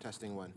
Testing one.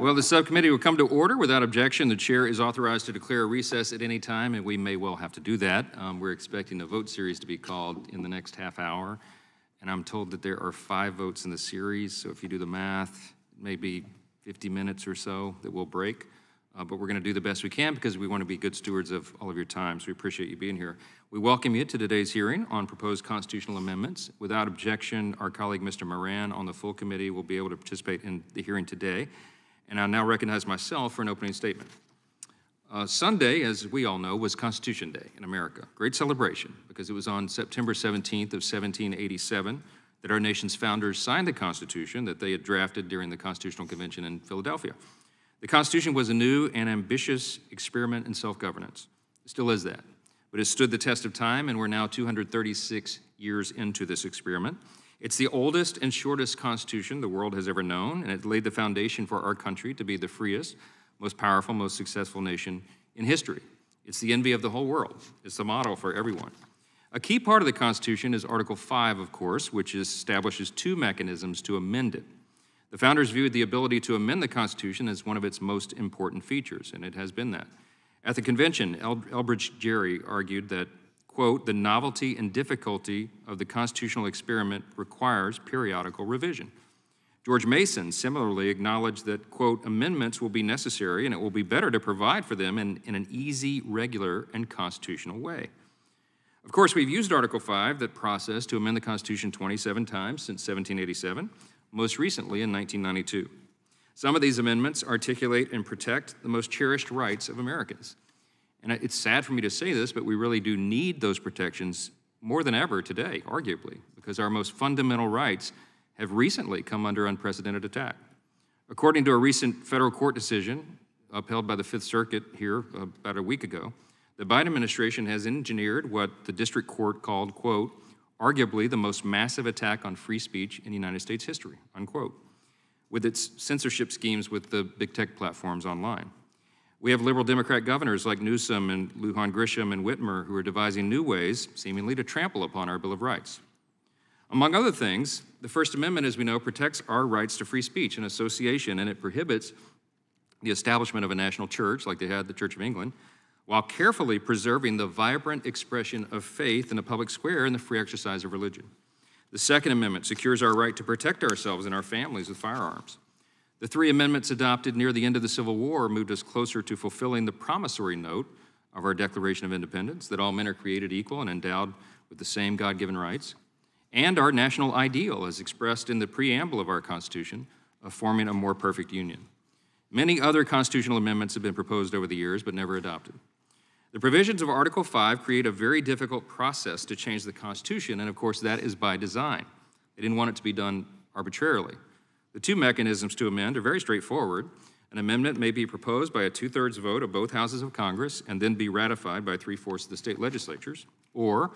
Well, the subcommittee will come to order without objection. The chair is authorized to declare a recess at any time, and we may well have to do that. Um, we're expecting a vote series to be called in the next half hour, and I'm told that there are five votes in the series, so if you do the math, maybe 50 minutes or so that we'll break. Uh, but we're going to do the best we can because we want to be good stewards of all of your time, so we appreciate you being here. We welcome you to today's hearing on proposed constitutional amendments. Without objection, our colleague Mr. Moran on the full committee will be able to participate in the hearing today. And I now recognize myself for an opening statement. Uh, Sunday, as we all know, was Constitution Day in America. Great celebration because it was on September 17th of 1787 that our nation's founders signed the Constitution that they had drafted during the Constitutional Convention in Philadelphia. The Constitution was a new and ambitious experiment in self-governance. It still is that but it stood the test of time, and we're now 236 years into this experiment. It's the oldest and shortest constitution the world has ever known, and it laid the foundation for our country to be the freest, most powerful, most successful nation in history. It's the envy of the whole world. It's the model for everyone. A key part of the Constitution is Article 5, of course, which establishes two mechanisms to amend it. The founders viewed the ability to amend the Constitution as one of its most important features, and it has been that. At the convention, El Elbridge Gerry argued that, quote, the novelty and difficulty of the constitutional experiment requires periodical revision. George Mason similarly acknowledged that, quote, amendments will be necessary and it will be better to provide for them in, in an easy, regular, and constitutional way. Of course, we've used Article 5, that process, to amend the Constitution 27 times since 1787, most recently in 1992. Some of these amendments articulate and protect the most cherished rights of Americans. And it's sad for me to say this, but we really do need those protections more than ever today, arguably, because our most fundamental rights have recently come under unprecedented attack. According to a recent federal court decision upheld by the Fifth Circuit here uh, about a week ago, the Biden administration has engineered what the district court called, quote, arguably the most massive attack on free speech in United States history, unquote with its censorship schemes with the big tech platforms online. We have liberal Democrat governors like Newsom and Lujan Grisham and Whitmer who are devising new ways, seemingly, to trample upon our Bill of Rights. Among other things, the First Amendment, as we know, protects our rights to free speech and association, and it prohibits the establishment of a national church like they had the Church of England, while carefully preserving the vibrant expression of faith in the public square and the free exercise of religion. The Second Amendment secures our right to protect ourselves and our families with firearms. The three amendments adopted near the end of the Civil War moved us closer to fulfilling the promissory note of our Declaration of Independence that all men are created equal and endowed with the same God given rights, and our national ideal as expressed in the preamble of our Constitution of forming a more perfect union. Many other constitutional amendments have been proposed over the years but never adopted. The provisions of Article 5 create a very difficult process to change the Constitution, and of course, that is by design. They didn't want it to be done arbitrarily. The two mechanisms to amend are very straightforward. An amendment may be proposed by a two thirds vote of both houses of Congress and then be ratified by three fourths of the state legislatures, or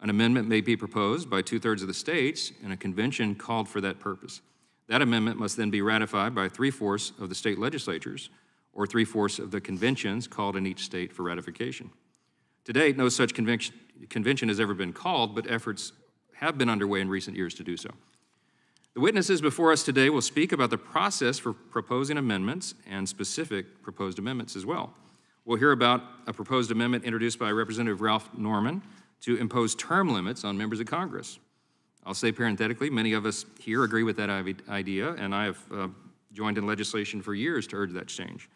an amendment may be proposed by two thirds of the states and a convention called for that purpose. That amendment must then be ratified by three fourths of the state legislatures or three fourths of the conventions called in each state for ratification. To date, no such convention, convention has ever been called, but efforts have been underway in recent years to do so. The witnesses before us today will speak about the process for proposing amendments and specific proposed amendments as well. We'll hear about a proposed amendment introduced by Representative Ralph Norman to impose term limits on members of Congress. I'll say parenthetically, many of us here agree with that idea, and I have uh, joined in legislation for years to urge that change.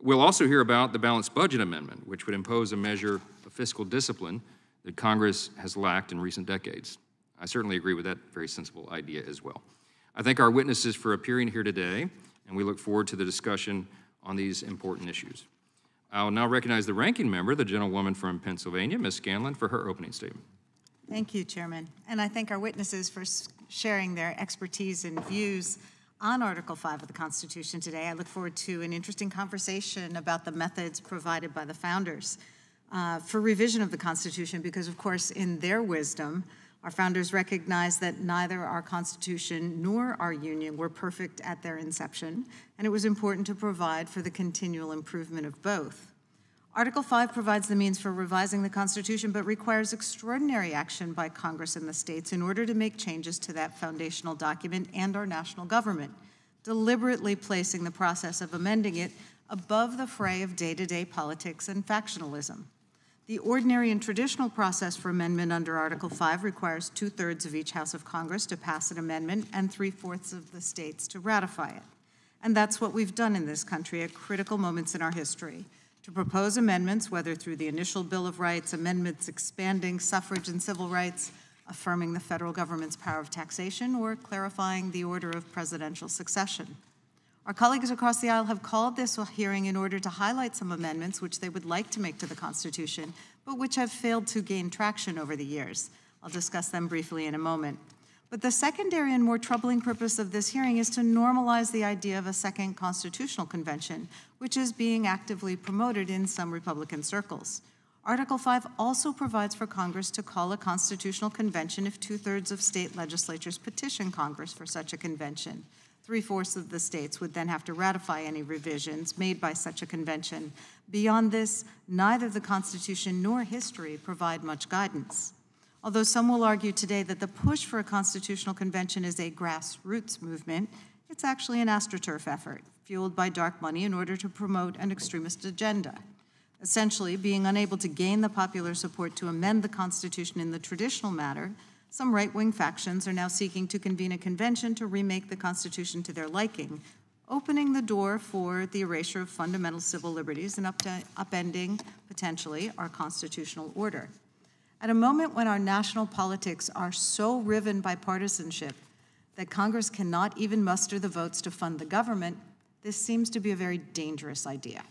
We'll also hear about the balanced budget amendment, which would impose a measure of fiscal discipline that Congress has lacked in recent decades. I certainly agree with that very sensible idea as well. I thank our witnesses for appearing here today, and we look forward to the discussion on these important issues. I will now recognize the ranking member, the gentlewoman from Pennsylvania, Ms. Scanlon, for her opening statement. Thank you, Chairman. And I thank our witnesses for sharing their expertise and views on Article 5 of the Constitution today. I look forward to an interesting conversation about the methods provided by the founders uh, for revision of the Constitution, because, of course, in their wisdom, our founders recognized that neither our Constitution nor our Union were perfect at their inception, and it was important to provide for the continual improvement of both. Article 5 provides the means for revising the Constitution, but requires extraordinary action by Congress and the states in order to make changes to that foundational document and our national government. deliberately placing the process of amending it above the fray of day-to-day politics and factionalism. The ordinary and traditional process for amendment under Article 5 requires two-thirds of each House of Congress to pass an amendment and three-fourths of the states to ratify it. And that's what we've done in this country at critical moments in our history to propose amendments, whether through the initial Bill of Rights, amendments expanding suffrage and civil rights, affirming the federal government's power of taxation, or clarifying the order of presidential succession. Our colleagues across the aisle have called this hearing in order to highlight some amendments which they would like to make to the Constitution, but which have failed to gain traction over the years. I'll discuss them briefly in a moment. But the secondary and more troubling purpose of this hearing is to normalize the idea of a second constitutional convention, which is being actively promoted in some Republican circles. Article 5 also provides for Congress to call a constitutional convention if two thirds of state legislatures petition Congress for such a convention. Three fourths of the states would then have to ratify any revisions made by such a convention. Beyond this, neither the Constitution nor history provide much guidance. Although some will argue today that the push for a constitutional convention is a grassroots movement, it's actually an astroturf effort, fueled by dark money in order to promote an extremist agenda. Essentially, being unable to gain the popular support to amend the Constitution in the traditional manner, some right wing factions are now seeking to convene a convention to remake the Constitution to their liking, opening the door for the erasure of fundamental civil liberties and upending, potentially, our constitutional order. At a moment when our national politics are so riven by partisanship that Congress cannot even muster the votes to fund the government, this seems to be a very dangerous idea.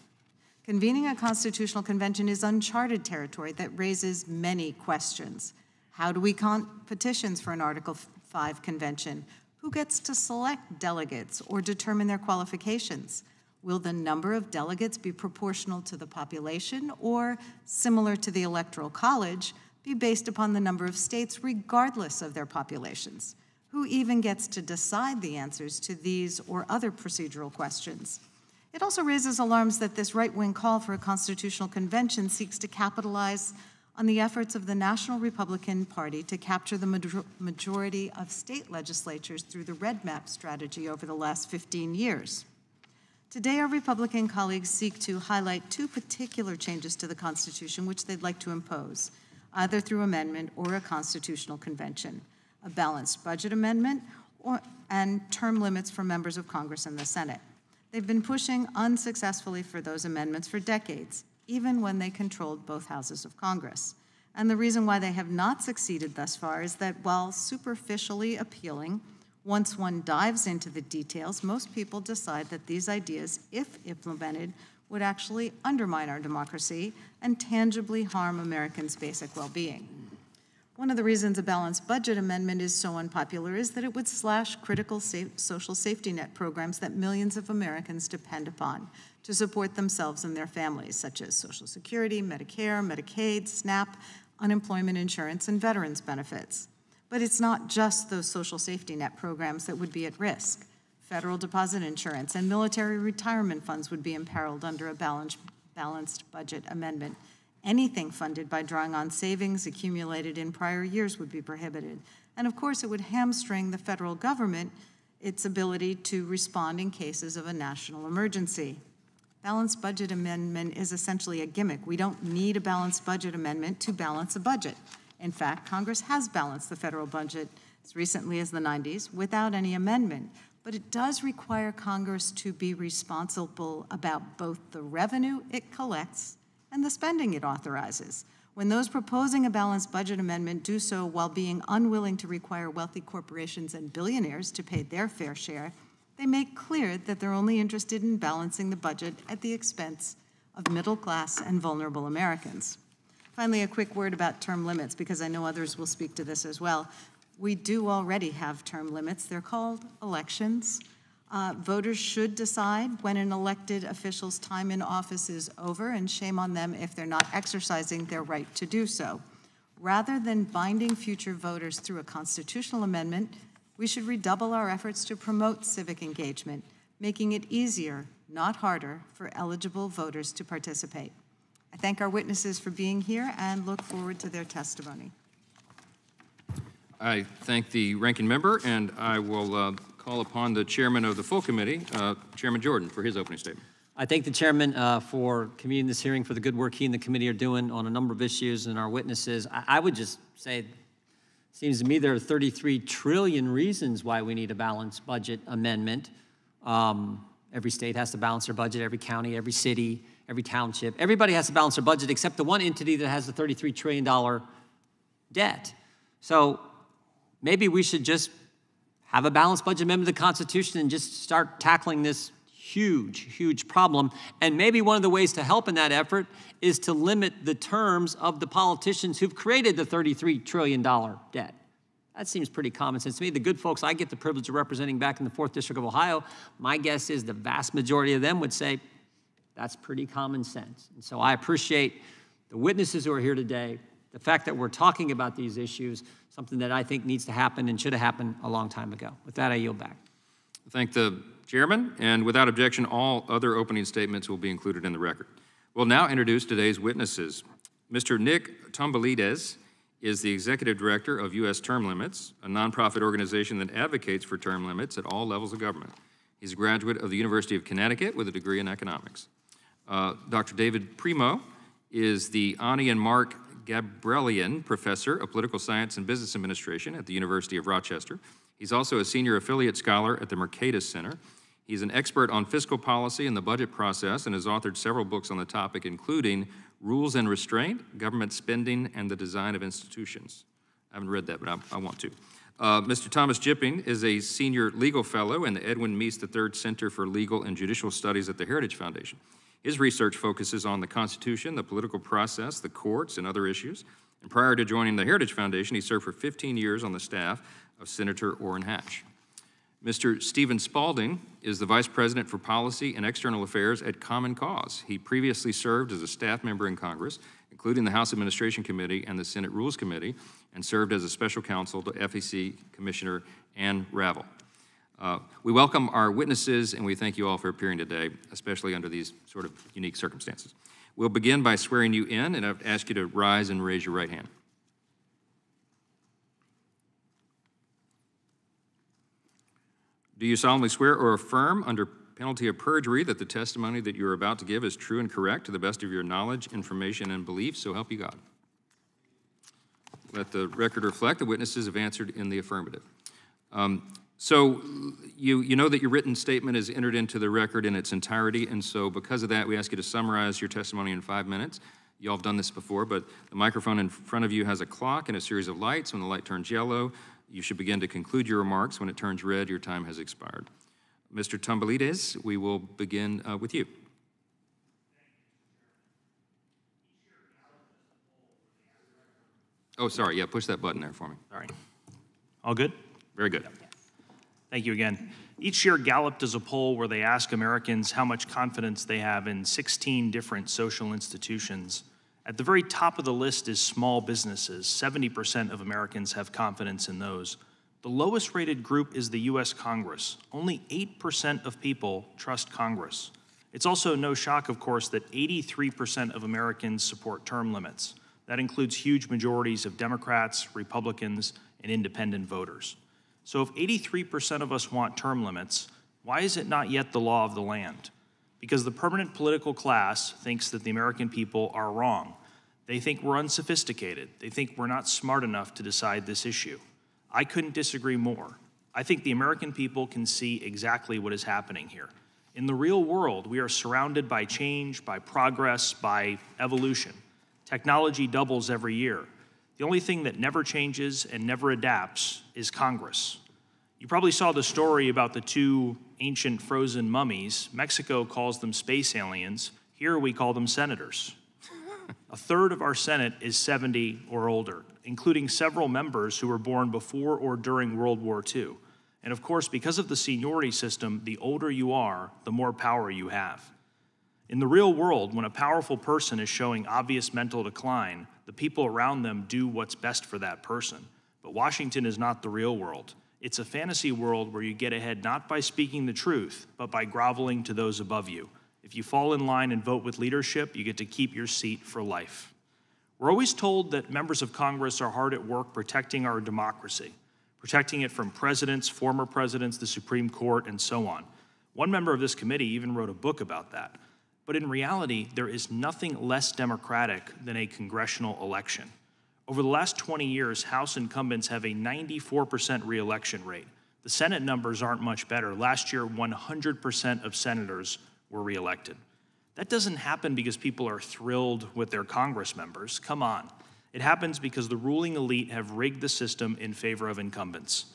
Convening a constitutional convention is uncharted territory that raises many questions. How do we count petitions for an Article 5 convention? Who gets to select delegates or determine their qualifications? Will the number of delegates be proportional to the population or similar to the Electoral College? be based upon the number of states regardless of their populations. Who even gets to decide the answers to these or other procedural questions? It also raises alarms that this right wing call for a constitutional convention seeks to capitalize on the efforts of the National Republican Party to capture the majority of state legislatures through the REDMAP strategy over the last 15 years. Today, our Republican colleagues seek to highlight two particular changes to the Constitution which they'd like to impose either through amendment or a constitutional convention, a balanced budget amendment, or, and term limits for members of Congress and the Senate. They've been pushing unsuccessfully for those amendments for decades, even when they controlled both houses of Congress. And the reason why they have not succeeded thus far is that while superficially appealing, once one dives into the details, most people decide that these ideas, if implemented, would actually undermine our democracy and tangibly harm Americans' basic well being. One of the reasons a balanced budget amendment is so unpopular is that it would slash critical safe social safety net programs that millions of Americans depend upon to support themselves and their families, such as Social Security, Medicare, Medicaid, SNAP, unemployment insurance, and veterans benefits. But it's not just those social safety net programs that would be at risk. Federal deposit insurance and military retirement funds would be imperiled under a balanced, balanced budget amendment. Anything funded by drawing on savings accumulated in prior years would be prohibited. And of course, it would hamstring the federal government its ability to respond in cases of a national emergency. Balanced budget amendment is essentially a gimmick. We don't need a balanced budget amendment to balance a budget. In fact, Congress has balanced the federal budget as recently as the 90s without any amendment but it does require Congress to be responsible about both the revenue it collects and the spending it authorizes. When those proposing a balanced budget amendment do so while being unwilling to require wealthy corporations and billionaires to pay their fair share, they make clear that they're only interested in balancing the budget at the expense of middle class and vulnerable Americans. Finally, a quick word about term limits, because I know others will speak to this as well. We do already have term limits. They're called elections. Uh, voters should decide when an elected official's time in office is over, and shame on them if they're not exercising their right to do so. Rather than binding future voters through a constitutional amendment, we should redouble our efforts to promote civic engagement, making it easier, not harder, for eligible voters to participate. I thank our witnesses for being here and look forward to their testimony. I thank the ranking member, and I will uh, call upon the chairman of the full committee, uh, Chairman Jordan, for his opening statement. I thank the chairman uh, for convening this hearing, for the good work he and the committee are doing on a number of issues and our witnesses. I, I would just say, seems to me there are 33 trillion reasons why we need a balanced budget amendment. Um, every state has to balance their budget, every county, every city, every township. Everybody has to balance their budget except the one entity that has the $33 trillion debt. So maybe we should just have a balanced budget amendment to the Constitution and just start tackling this huge, huge problem. And maybe one of the ways to help in that effort is to limit the terms of the politicians who've created the $33 trillion debt. That seems pretty common sense to me. The good folks I get the privilege of representing back in the 4th District of Ohio, my guess is the vast majority of them would say that's pretty common sense. And so I appreciate the witnesses who are here today, the fact that we're talking about these issues, something that I think needs to happen and should have happened a long time ago. With that, I yield back. Thank the chairman, and without objection, all other opening statements will be included in the record. We'll now introduce today's witnesses. Mr. Nick Tomboulides is the executive director of U.S. Term Limits, a nonprofit organization that advocates for term limits at all levels of government. He's a graduate of the University of Connecticut with a degree in economics. Uh, Dr. David Primo is the Ani and Mark Gabrielian Professor of Political Science and Business Administration at the University of Rochester. He's also a senior affiliate scholar at the Mercatus Center. He's an expert on fiscal policy and the budget process and has authored several books on the topic, including Rules and Restraint, Government Spending, and the Design of Institutions. I haven't read that, but I, I want to. Uh, Mr. Thomas Jipping is a senior legal fellow in the Edwin Meese III Center for Legal and Judicial Studies at the Heritage Foundation. His research focuses on the Constitution, the political process, the courts, and other issues. And prior to joining the Heritage Foundation, he served for 15 years on the staff of Senator Orrin Hatch. Mr. Stephen Spalding is the Vice President for Policy and External Affairs at Common Cause. He previously served as a staff member in Congress, including the House Administration Committee and the Senate Rules Committee, and served as a special counsel to FEC Commissioner Ann Ravel. Uh, we welcome our witnesses and we thank you all for appearing today, especially under these sort of unique circumstances. We'll begin by swearing you in, and I'd ask you to rise and raise your right hand. Do you solemnly swear or affirm under penalty of perjury that the testimony that you are about to give is true and correct to the best of your knowledge, information, and belief, so help you God? Let the record reflect the witnesses have answered in the affirmative. Um, so you, you know that your written statement is entered into the record in its entirety, and so because of that, we ask you to summarize your testimony in five minutes. You all have done this before, but the microphone in front of you has a clock and a series of lights. When the light turns yellow, you should begin to conclude your remarks. When it turns red, your time has expired. Mr. Tomboulides, we will begin uh, with you. Oh, sorry. Yeah, push that button there for me. Sorry. All good? Very good. Thank you again. Each year, Gallup does a poll where they ask Americans how much confidence they have in 16 different social institutions. At the very top of the list is small businesses. 70% of Americans have confidence in those. The lowest rated group is the US Congress. Only 8% of people trust Congress. It's also no shock, of course, that 83% of Americans support term limits. That includes huge majorities of Democrats, Republicans, and independent voters. So if 83% of us want term limits, why is it not yet the law of the land? Because the permanent political class thinks that the American people are wrong. They think we're unsophisticated. They think we're not smart enough to decide this issue. I couldn't disagree more. I think the American people can see exactly what is happening here. In the real world, we are surrounded by change, by progress, by evolution. Technology doubles every year. The only thing that never changes and never adapts is Congress. You probably saw the story about the two ancient frozen mummies. Mexico calls them space aliens. Here we call them senators. A third of our Senate is 70 or older, including several members who were born before or during World War II. And of course, because of the seniority system, the older you are, the more power you have. In the real world, when a powerful person is showing obvious mental decline, the people around them do what's best for that person. But Washington is not the real world. It's a fantasy world where you get ahead not by speaking the truth, but by groveling to those above you. If you fall in line and vote with leadership, you get to keep your seat for life. We're always told that members of Congress are hard at work protecting our democracy, protecting it from presidents, former presidents, the Supreme Court, and so on. One member of this committee even wrote a book about that. But in reality, there is nothing less democratic than a congressional election. Over the last 20 years, House incumbents have a 94% reelection rate. The Senate numbers aren't much better. Last year, 100% of senators were reelected. That doesn't happen because people are thrilled with their Congress members. Come on. It happens because the ruling elite have rigged the system in favor of incumbents.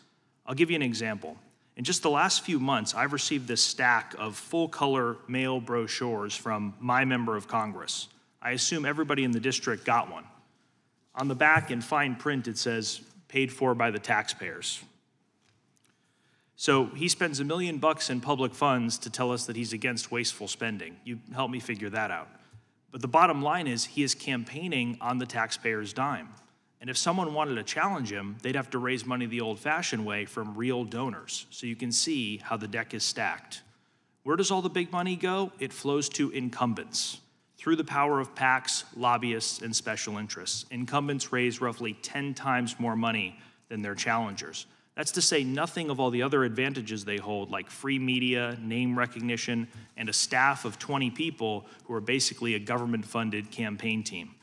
I'll give you an example. In just the last few months, I've received this stack of full color mail brochures from my member of Congress. I assume everybody in the district got one. On the back, in fine print, it says, paid for by the taxpayers. So he spends a million bucks in public funds to tell us that he's against wasteful spending. You help me figure that out. But the bottom line is he is campaigning on the taxpayer's dime. And if someone wanted to challenge him, they'd have to raise money the old fashioned way from real donors. So you can see how the deck is stacked. Where does all the big money go? It flows to incumbents. Through the power of PACs, lobbyists, and special interests, incumbents raise roughly 10 times more money than their challengers. That's to say nothing of all the other advantages they hold, like free media, name recognition, and a staff of 20 people who are basically a government funded campaign team.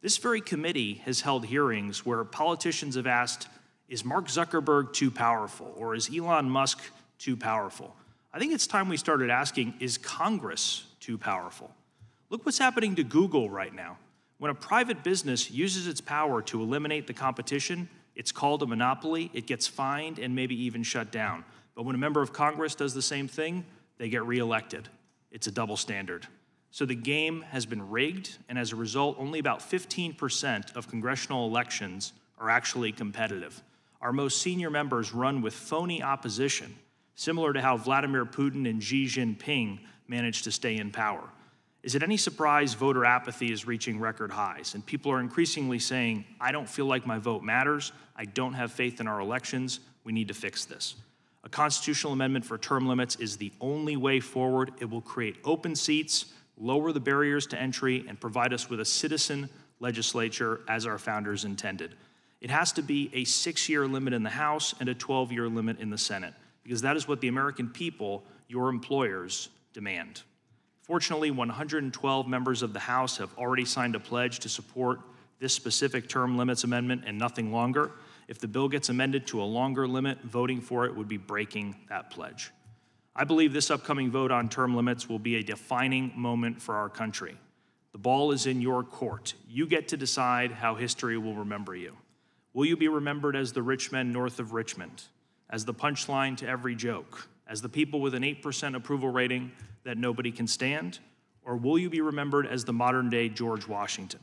This very committee has held hearings where politicians have asked Is Mark Zuckerberg too powerful? Or is Elon Musk too powerful? I think it's time we started asking Is Congress too powerful? Look what's happening to Google right now. When a private business uses its power to eliminate the competition, it's called a monopoly, it gets fined and maybe even shut down. But when a member of Congress does the same thing, they get reelected. It's a double standard. So the game has been rigged, and as a result, only about 15% of congressional elections are actually competitive. Our most senior members run with phony opposition, similar to how Vladimir Putin and Xi Jinping managed to stay in power. Is it any surprise voter apathy is reaching record highs and people are increasingly saying, I don't feel like my vote matters, I don't have faith in our elections, we need to fix this. A constitutional amendment for term limits is the only way forward. It will create open seats, lower the barriers to entry, and provide us with a citizen legislature as our founders intended. It has to be a six year limit in the House and a 12 year limit in the Senate, because that is what the American people, your employers, demand. Fortunately, 112 members of the House have already signed a pledge to support this specific term limits amendment and nothing longer. If the bill gets amended to a longer limit, voting for it would be breaking that pledge. I believe this upcoming vote on term limits will be a defining moment for our country. The ball is in your court. You get to decide how history will remember you. Will you be remembered as the rich men north of Richmond, as the punchline to every joke, as the people with an 8% approval rating that nobody can stand? Or will you be remembered as the modern day George Washington?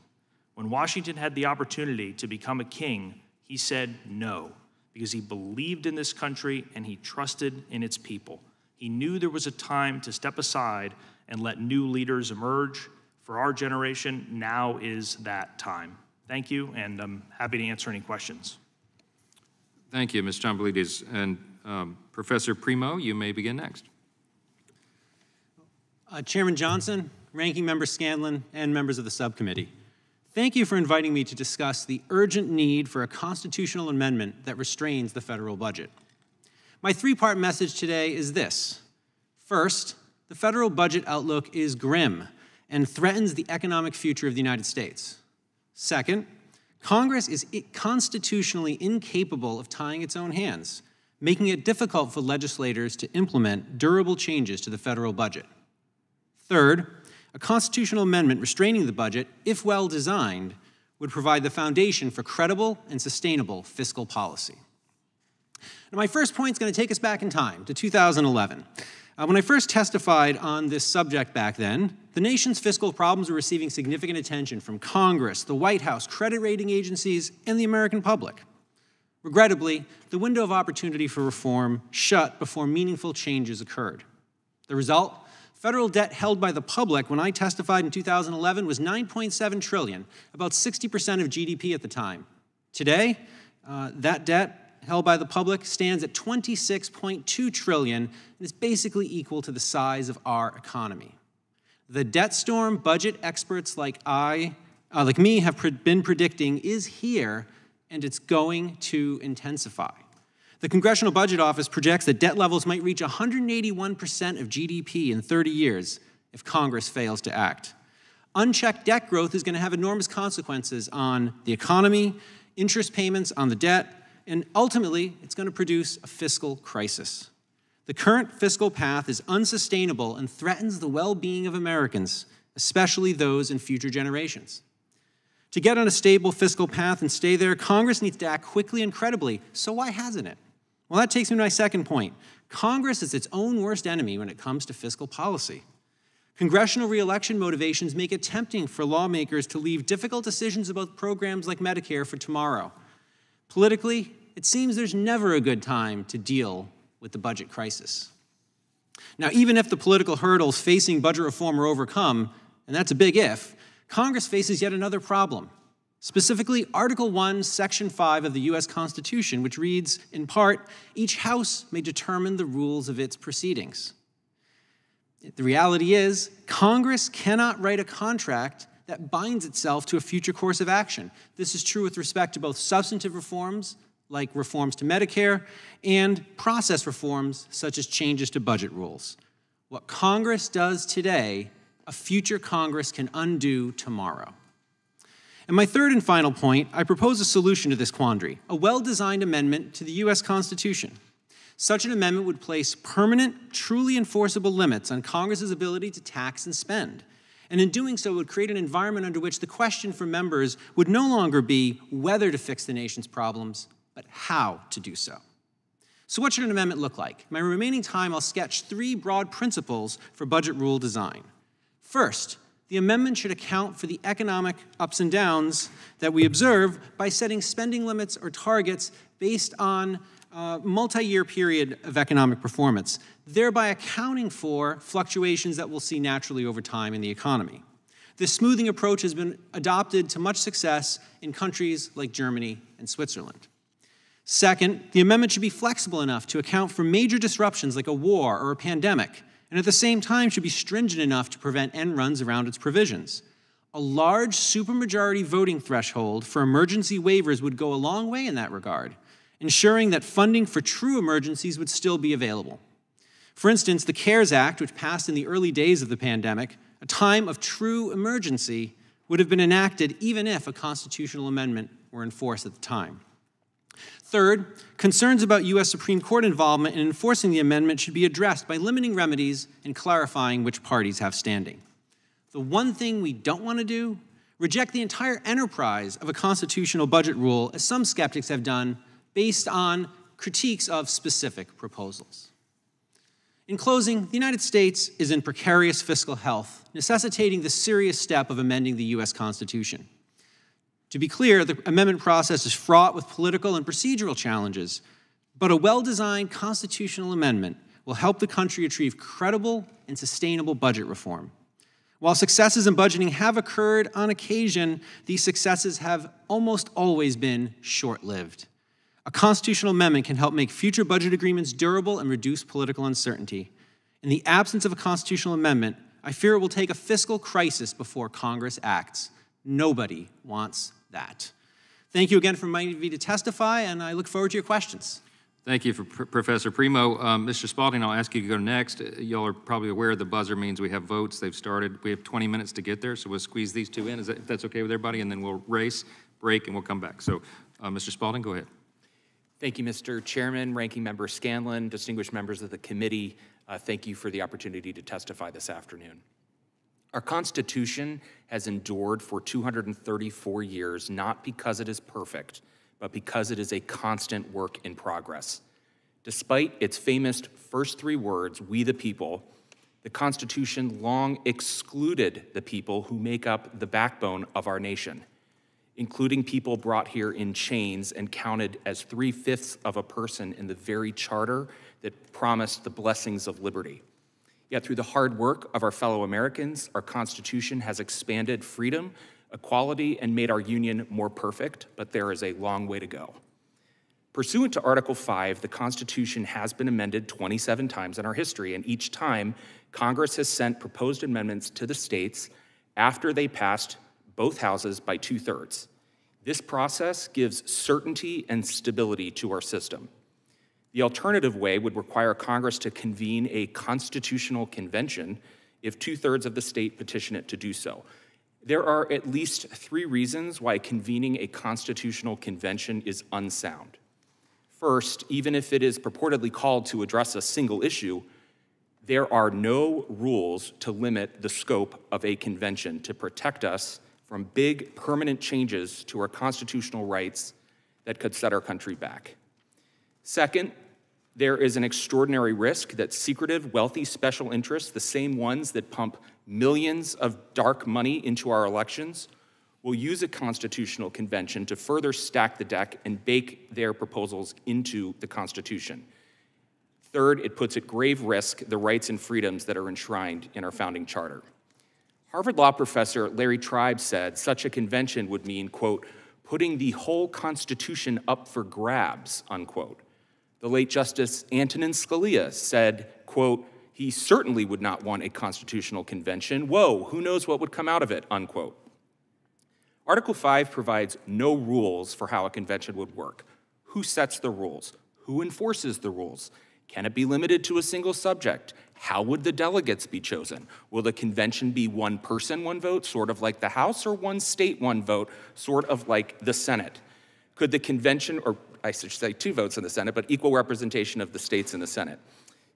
When Washington had the opportunity to become a king, he said no, because he believed in this country and he trusted in its people. He knew there was a time to step aside and let new leaders emerge. For our generation, now is that time. Thank you, and I'm happy to answer any questions. Thank you, Ms. Tomboulides. And um, Professor Primo, you may begin next. Uh, Chairman Johnson, Ranking Member Scanlon, and members of the subcommittee, thank you for inviting me to discuss the urgent need for a constitutional amendment that restrains the federal budget. My three part message today is this First, the federal budget outlook is grim and threatens the economic future of the United States. Second, Congress is constitutionally incapable of tying its own hands, making it difficult for legislators to implement durable changes to the federal budget. Third, a constitutional amendment restraining the budget, if well designed, would provide the foundation for credible and sustainable fiscal policy. Now, my first point is going to take us back in time to 2011. Uh, when I first testified on this subject back then, the nation's fiscal problems were receiving significant attention from Congress, the White House, credit rating agencies, and the American public. Regrettably, the window of opportunity for reform shut before meaningful changes occurred. The result? Federal debt held by the public when I testified in 2011 was 9.7 trillion, about 60% of GDP at the time. Today, uh, that debt held by the public stands at 26.2 trillion and is basically equal to the size of our economy. The debt storm budget experts like I, uh, like me, have been predicting is here, and it's going to intensify. The Congressional Budget Office projects that debt levels might reach 181% of GDP in 30 years if Congress fails to act. Unchecked debt growth is going to have enormous consequences on the economy, interest payments on the debt, and ultimately, it's going to produce a fiscal crisis. The current fiscal path is unsustainable and threatens the well being of Americans, especially those in future generations. To get on a stable fiscal path and stay there, Congress needs to act quickly and credibly. So, why hasn't it? Well, that takes me to my second point. Congress is its own worst enemy when it comes to fiscal policy. Congressional reelection motivations make it tempting for lawmakers to leave difficult decisions about programs like Medicare for tomorrow. Politically, it seems there's never a good time to deal with the budget crisis. Now, even if the political hurdles facing budget reform are overcome, and that's a big if, Congress faces yet another problem. Specifically, Article 1, Section 5 of the U.S. Constitution, which reads, in part, each House may determine the rules of its proceedings. The reality is, Congress cannot write a contract that binds itself to a future course of action. This is true with respect to both substantive reforms, like reforms to Medicare, and process reforms, such as changes to budget rules. What Congress does today, a future Congress can undo tomorrow. And my third and final point, I propose a solution to this quandary a well designed amendment to the U.S. Constitution. Such an amendment would place permanent, truly enforceable limits on Congress's ability to tax and spend. And in doing so, would create an environment under which the question for members would no longer be whether to fix the nation's problems, but how to do so. So, what should an amendment look like? In my remaining time, I'll sketch three broad principles for budget rule design. First, the amendment should account for the economic ups and downs that we observe by setting spending limits or targets based on uh, multi-year period of economic performance, thereby accounting for fluctuations that we'll see naturally over time in the economy. This smoothing approach has been adopted to much success in countries like Germany and Switzerland. Second, the amendment should be flexible enough to account for major disruptions like a war or a pandemic, and at the same time should be stringent enough to prevent end runs around its provisions. A large supermajority voting threshold for emergency waivers would go a long way in that regard ensuring that funding for true emergencies would still be available. For instance, the CARES Act, which passed in the early days of the pandemic, a time of true emergency, would have been enacted even if a constitutional amendment were in force at the time. Third, concerns about U.S. Supreme Court involvement in enforcing the amendment should be addressed by limiting remedies and clarifying which parties have standing. The one thing we don't want to do, reject the entire enterprise of a constitutional budget rule, as some skeptics have done based on critiques of specific proposals. In closing, the United States is in precarious fiscal health, necessitating the serious step of amending the U.S. Constitution. To be clear, the amendment process is fraught with political and procedural challenges, but a well designed constitutional amendment will help the country achieve credible and sustainable budget reform. While successes in budgeting have occurred on occasion, these successes have almost always been short lived. A constitutional amendment can help make future budget agreements durable and reduce political uncertainty. In the absence of a constitutional amendment, I fear it will take a fiscal crisis before Congress acts. Nobody wants that. Thank you again for inviting me to testify, and I look forward to your questions. Thank you, for Professor Primo. Um, Mr. Spalding, I'll ask you to go next. Uh, y'all are probably aware the buzzer means we have votes. They've started. We have 20 minutes to get there, so we'll squeeze these two in. Is that, if that's okay with everybody, and then we'll race, break, and we'll come back. So, uh, Mr. Spalding, go ahead. Thank you, Mr. Chairman, Ranking Member Scanlon, distinguished members of the committee. Uh, thank you for the opportunity to testify this afternoon. Our Constitution has endured for 234 years, not because it is perfect, but because it is a constant work in progress. Despite its famous first three words, we the people, the Constitution long excluded the people who make up the backbone of our nation including people brought here in chains and counted as three fifths of a person in the very charter that promised the blessings of liberty. Yet, through the hard work of our fellow Americans, our Constitution has expanded freedom, equality, and made our union more perfect, but there is a long way to go. Pursuant to Article 5, the Constitution has been amended 27 times in our history, and each time Congress has sent proposed amendments to the states after they passed both houses by two thirds. This process gives certainty and stability to our system. The alternative way would require Congress to convene a constitutional convention if two thirds of the state petition it to do so. There are at least three reasons why convening a constitutional convention is unsound. First, even if it is purportedly called to address a single issue, there are no rules to limit the scope of a convention to protect us from big permanent changes to our constitutional rights that could set our country back. Second, there is an extraordinary risk that secretive, wealthy special interests, the same ones that pump millions of dark money into our elections, will use a constitutional convention to further stack the deck and bake their proposals into the Constitution. Third, it puts at grave risk the rights and freedoms that are enshrined in our founding charter. Harvard Law professor Larry Tribe said such a convention would mean, quote, putting the whole Constitution up for grabs, unquote. The late Justice Antonin Scalia said, quote, he certainly would not want a constitutional convention. Whoa, who knows what would come out of it, unquote. Article 5 provides no rules for how a convention would work. Who sets the rules? Who enforces the rules? Can it be limited to a single subject? How would the delegates be chosen? Will the convention be one person, one vote, sort of like the House, or one state, one vote, sort of like the Senate? Could the convention, or I should say two votes in the Senate, but equal representation of the states in the Senate?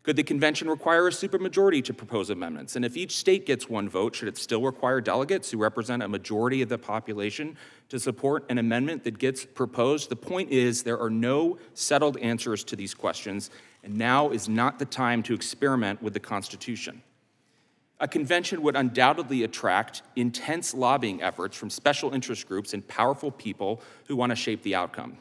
Could the convention require a supermajority to propose amendments? And if each state gets one vote, should it still require delegates who represent a majority of the population to support an amendment that gets proposed? The point is, there are no settled answers to these questions, and now is not the time to experiment with the Constitution. A convention would undoubtedly attract intense lobbying efforts from special interest groups and powerful people who want to shape the outcome.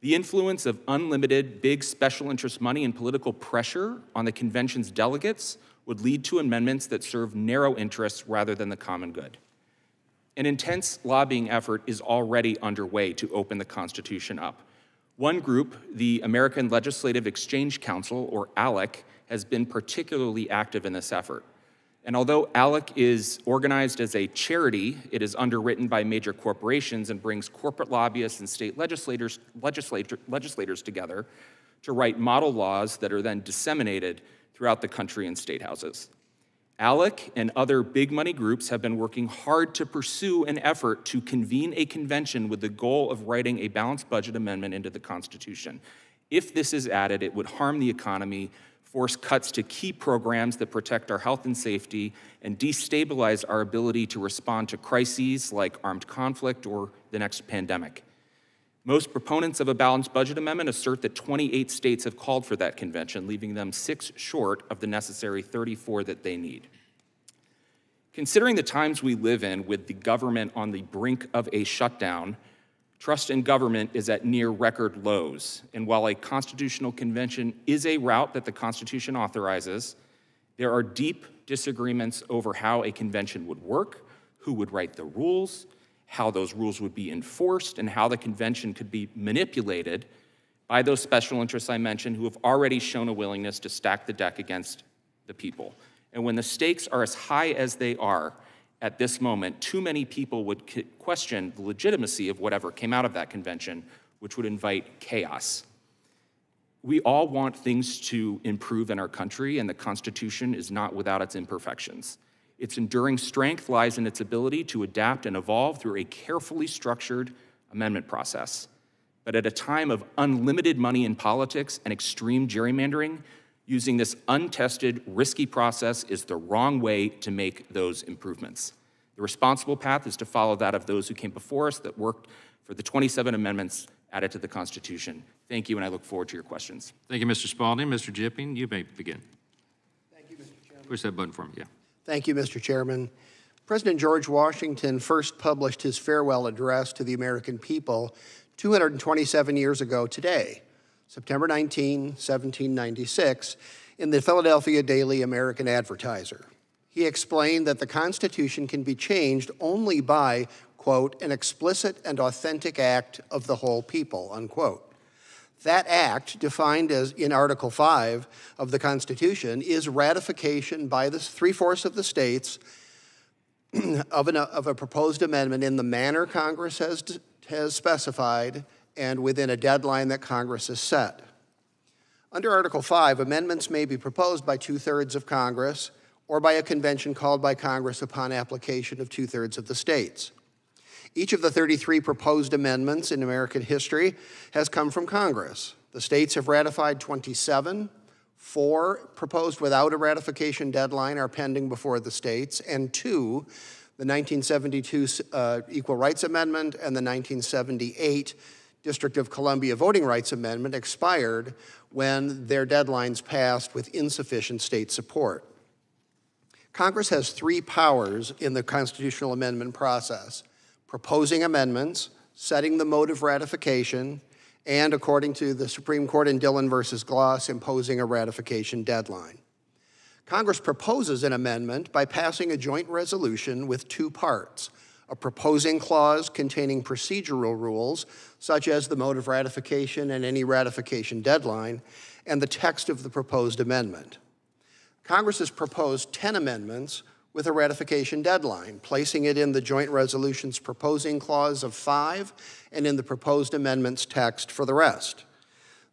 The influence of unlimited big special interest money and political pressure on the convention's delegates would lead to amendments that serve narrow interests rather than the common good. An intense lobbying effort is already underway to open the Constitution up. One group, the American Legislative Exchange Council, or ALEC, has been particularly active in this effort. And although ALEC is organized as a charity, it is underwritten by major corporations and brings corporate lobbyists and state legislators, legislator, legislators together to write model laws that are then disseminated throughout the country in state houses. ALEC and other big money groups have been working hard to pursue an effort to convene a convention with the goal of writing a balanced budget amendment into the Constitution. If this is added, it would harm the economy, force cuts to key programs that protect our health and safety, and destabilize our ability to respond to crises like armed conflict or the next pandemic. Most proponents of a balanced budget amendment assert that 28 states have called for that convention, leaving them six short of the necessary 34 that they need. Considering the times we live in with the government on the brink of a shutdown, Trust in government is at near record lows. And while a constitutional convention is a route that the Constitution authorizes, there are deep disagreements over how a convention would work, who would write the rules, how those rules would be enforced, and how the convention could be manipulated by those special interests I mentioned who have already shown a willingness to stack the deck against the people. And when the stakes are as high as they are, at this moment, too many people would question the legitimacy of whatever came out of that convention, which would invite chaos. We all want things to improve in our country, and the Constitution is not without its imperfections. Its enduring strength lies in its ability to adapt and evolve through a carefully structured amendment process. But at a time of unlimited money in politics and extreme gerrymandering, using this untested, risky process is the wrong way to make those improvements. The responsible path is to follow that of those who came before us that worked for the 27 amendments added to the Constitution. Thank you, and I look forward to your questions. Thank you, Mr. Spalding. Mr. Jipping, you may begin. Thank you, Mr. Chairman. Push that button for me, yeah. Thank you, Mr. Chairman. President George Washington first published his farewell address to the American people 227 years ago today. September 19, 1796, in the Philadelphia Daily American Advertiser. He explained that the Constitution can be changed only by, quote, an explicit and authentic act of the whole people, unquote. That act, defined as in Article 5 of the Constitution, is ratification by the three fourths of the states of, an, of a proposed amendment in the manner Congress has, has specified and within a deadline that Congress has set. Under Article 5, amendments may be proposed by two-thirds of Congress or by a convention called by Congress upon application of two-thirds of the states. Each of the 33 proposed amendments in American history has come from Congress. The states have ratified 27, four proposed without a ratification deadline are pending before the states, and two, the 1972 uh, Equal Rights Amendment and the 1978 District of Columbia Voting Rights Amendment, expired when their deadlines passed with insufficient state support. Congress has three powers in the constitutional amendment process proposing amendments, setting the mode of ratification, and according to the Supreme Court in Dillon versus Gloss, imposing a ratification deadline. Congress proposes an amendment by passing a joint resolution with two parts a proposing clause containing procedural rules, such as the mode of ratification and any ratification deadline, and the text of the proposed amendment. Congress has proposed 10 amendments with a ratification deadline, placing it in the joint resolution's proposing clause of five and in the proposed amendment's text for the rest.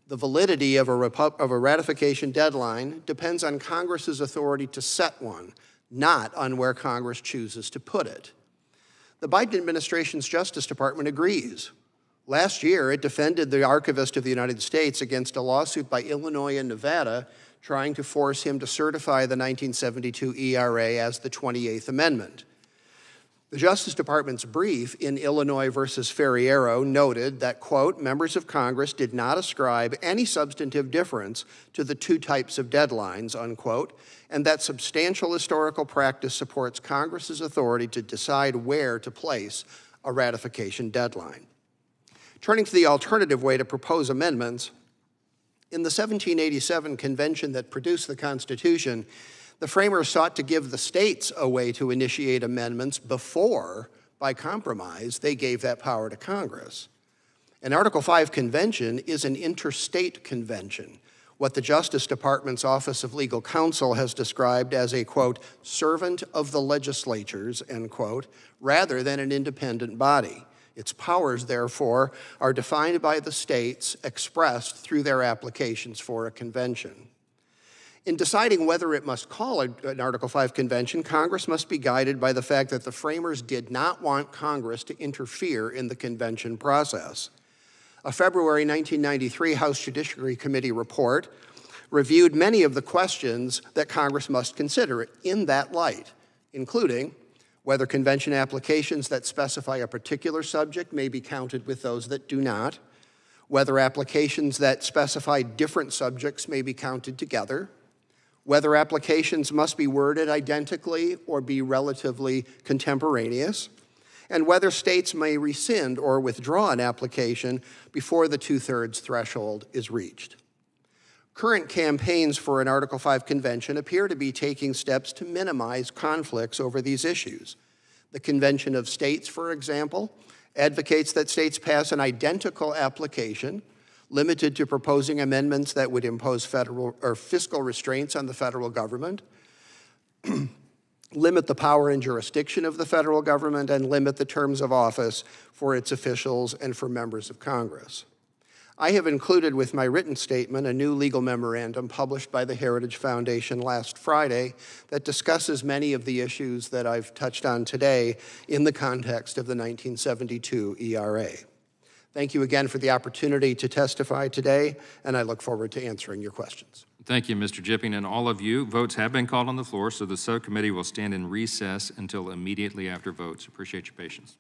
The validity of a, of a ratification deadline depends on Congress's authority to set one, not on where Congress chooses to put it. The Biden administration's Justice Department agrees. Last year, it defended the Archivist of the United States against a lawsuit by Illinois and Nevada trying to force him to certify the 1972 ERA as the 28th Amendment. The Justice Department's brief in Illinois versus Ferriero noted that, quote, members of Congress did not ascribe any substantive difference to the two types of deadlines, unquote, and that substantial historical practice supports Congress's authority to decide where to place a ratification deadline. Turning to the alternative way to propose amendments, in the 1787 convention that produced the Constitution, the framers sought to give the states a way to initiate amendments before, by compromise, they gave that power to Congress. An Article 5 convention is an interstate convention, what the Justice Department's Office of Legal Counsel has described as a, quote, servant of the legislatures, end quote, rather than an independent body. Its powers, therefore, are defined by the states expressed through their applications for a convention. In deciding whether it must call an Article 5 convention, Congress must be guided by the fact that the framers did not want Congress to interfere in the convention process. A February 1993 House Judiciary Committee report reviewed many of the questions that Congress must consider in that light, including whether convention applications that specify a particular subject may be counted with those that do not, whether applications that specify different subjects may be counted together, whether applications must be worded identically or be relatively contemporaneous, and whether states may rescind or withdraw an application before the two thirds threshold is reached. Current campaigns for an Article 5 convention appear to be taking steps to minimize conflicts over these issues. The Convention of States, for example, advocates that states pass an identical application limited to proposing amendments that would impose federal or fiscal restraints on the federal government, limit the power and jurisdiction of the federal government, and limit the terms of office for its officials and for members of Congress. I have included with my written statement a new legal memorandum published by the Heritage Foundation last Friday that discusses many of the issues that I've touched on today in the context of the 1972 ERA. Thank you again for the opportunity to testify today, and I look forward to answering your questions. Thank you, Mr. Jipping, and all of you. Votes have been called on the floor, so the subcommittee will stand in recess until immediately after votes. Appreciate your patience.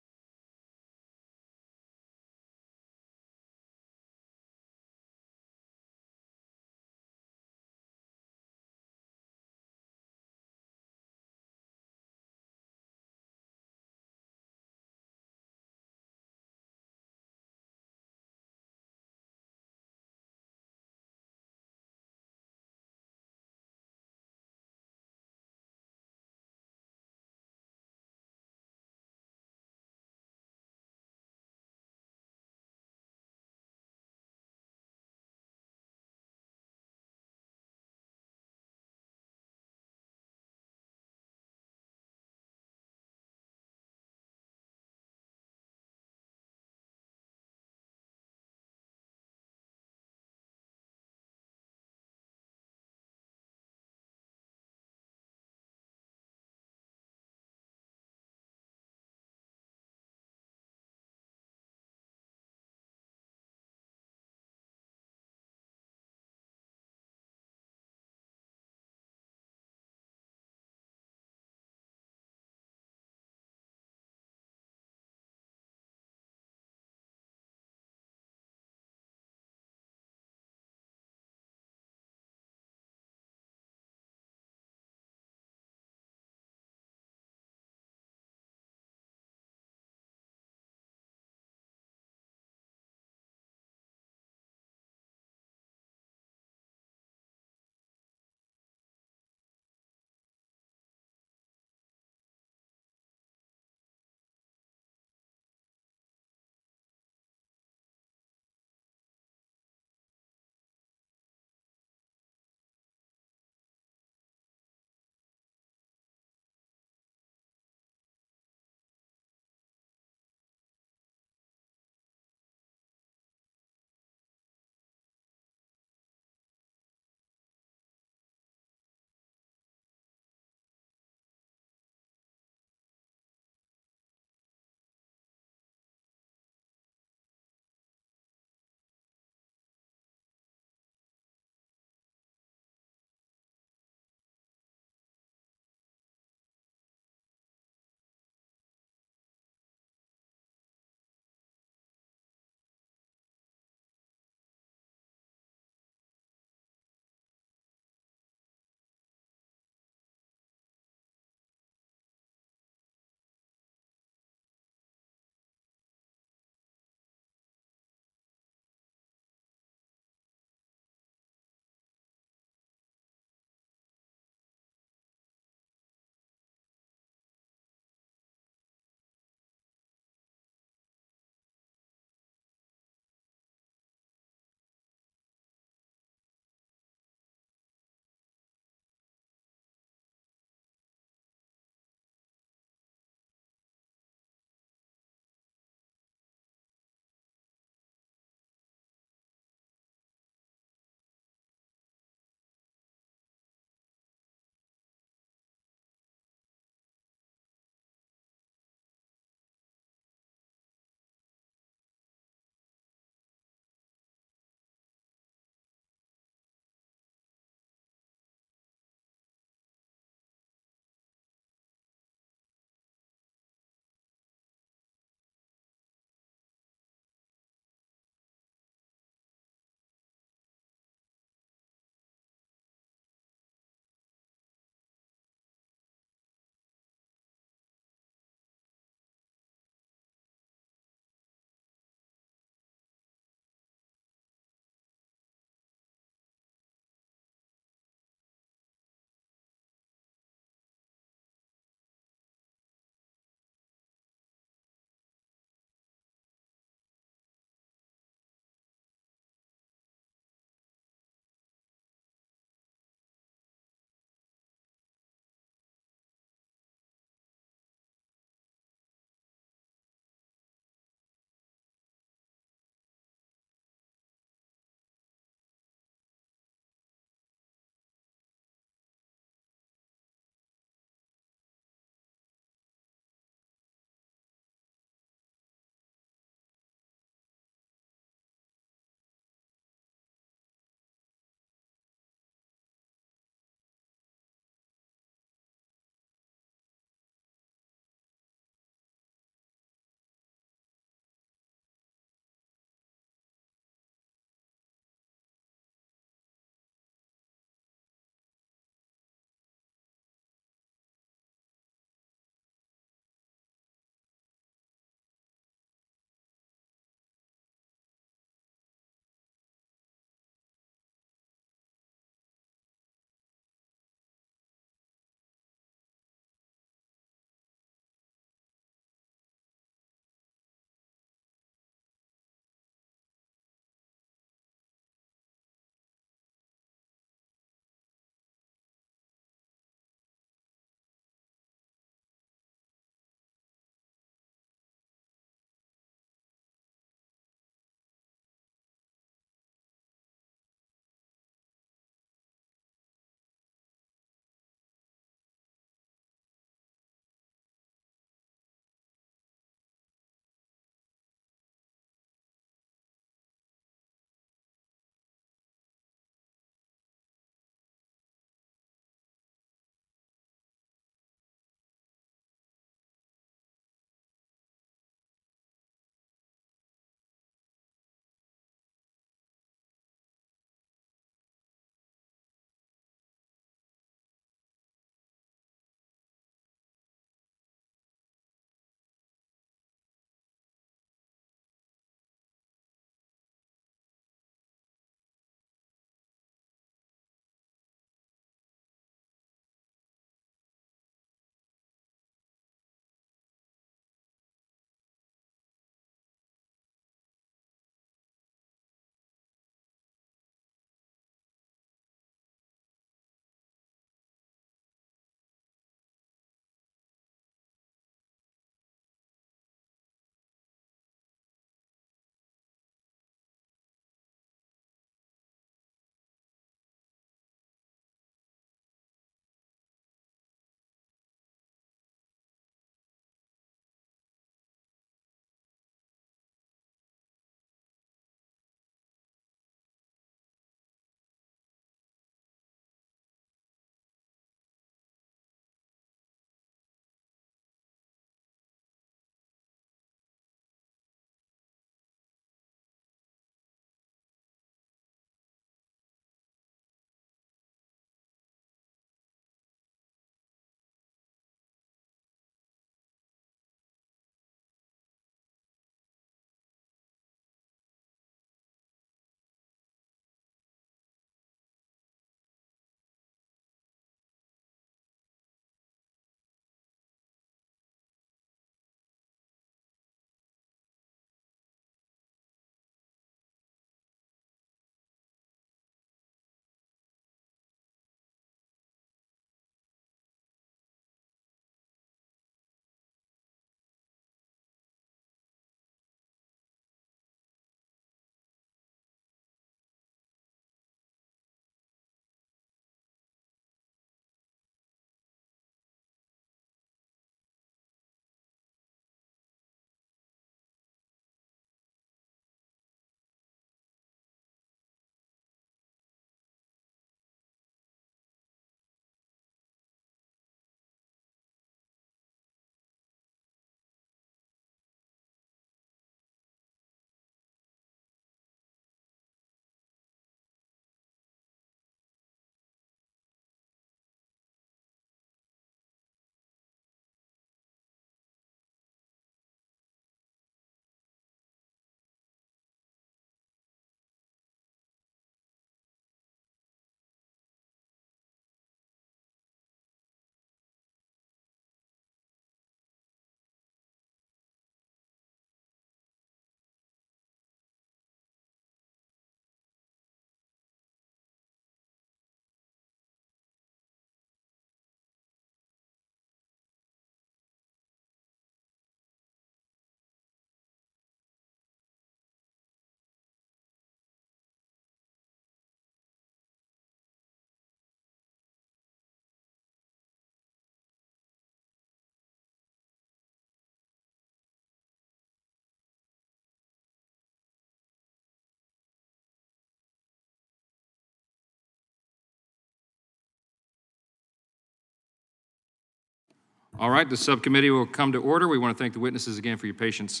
All right, the subcommittee will come to order. We want to thank the witnesses again for your patience.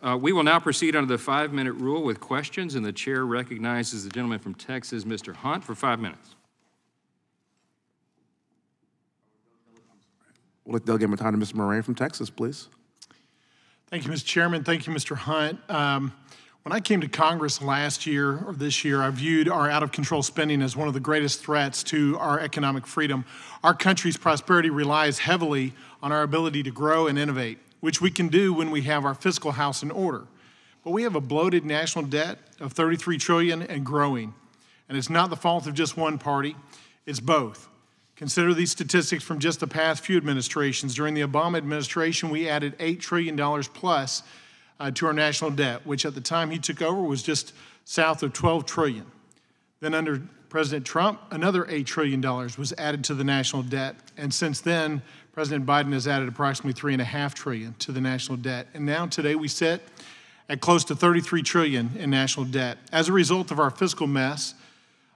Uh, We will now proceed under the five-minute rule with questions, and the chair recognizes the gentleman from Texas, Mr. Hunt, for five minutes. With delegate my time to Mr. Moran from Texas, please. Thank you, Mr. Chairman. Thank you, Mr. Hunt. Um, When I came to Congress last year or this year, I viewed our out-of-control spending as one of the greatest threats to our economic freedom. Our country's prosperity relies heavily on our ability to grow and innovate, which we can do when we have our fiscal house in order. But we have a bloated national debt of 33 trillion and growing. And it's not the fault of just one party, it's both. Consider these statistics from just the past few administrations. During the Obama administration, we added $8 trillion plus uh, to our national debt, which at the time he took over was just south of 12 trillion. Then under President Trump, another $8 trillion was added to the national debt. And since then, President Biden has added approximately 3.5 trillion to the national debt. And now today we sit at close to 33 trillion in national debt. As a result of our fiscal mess,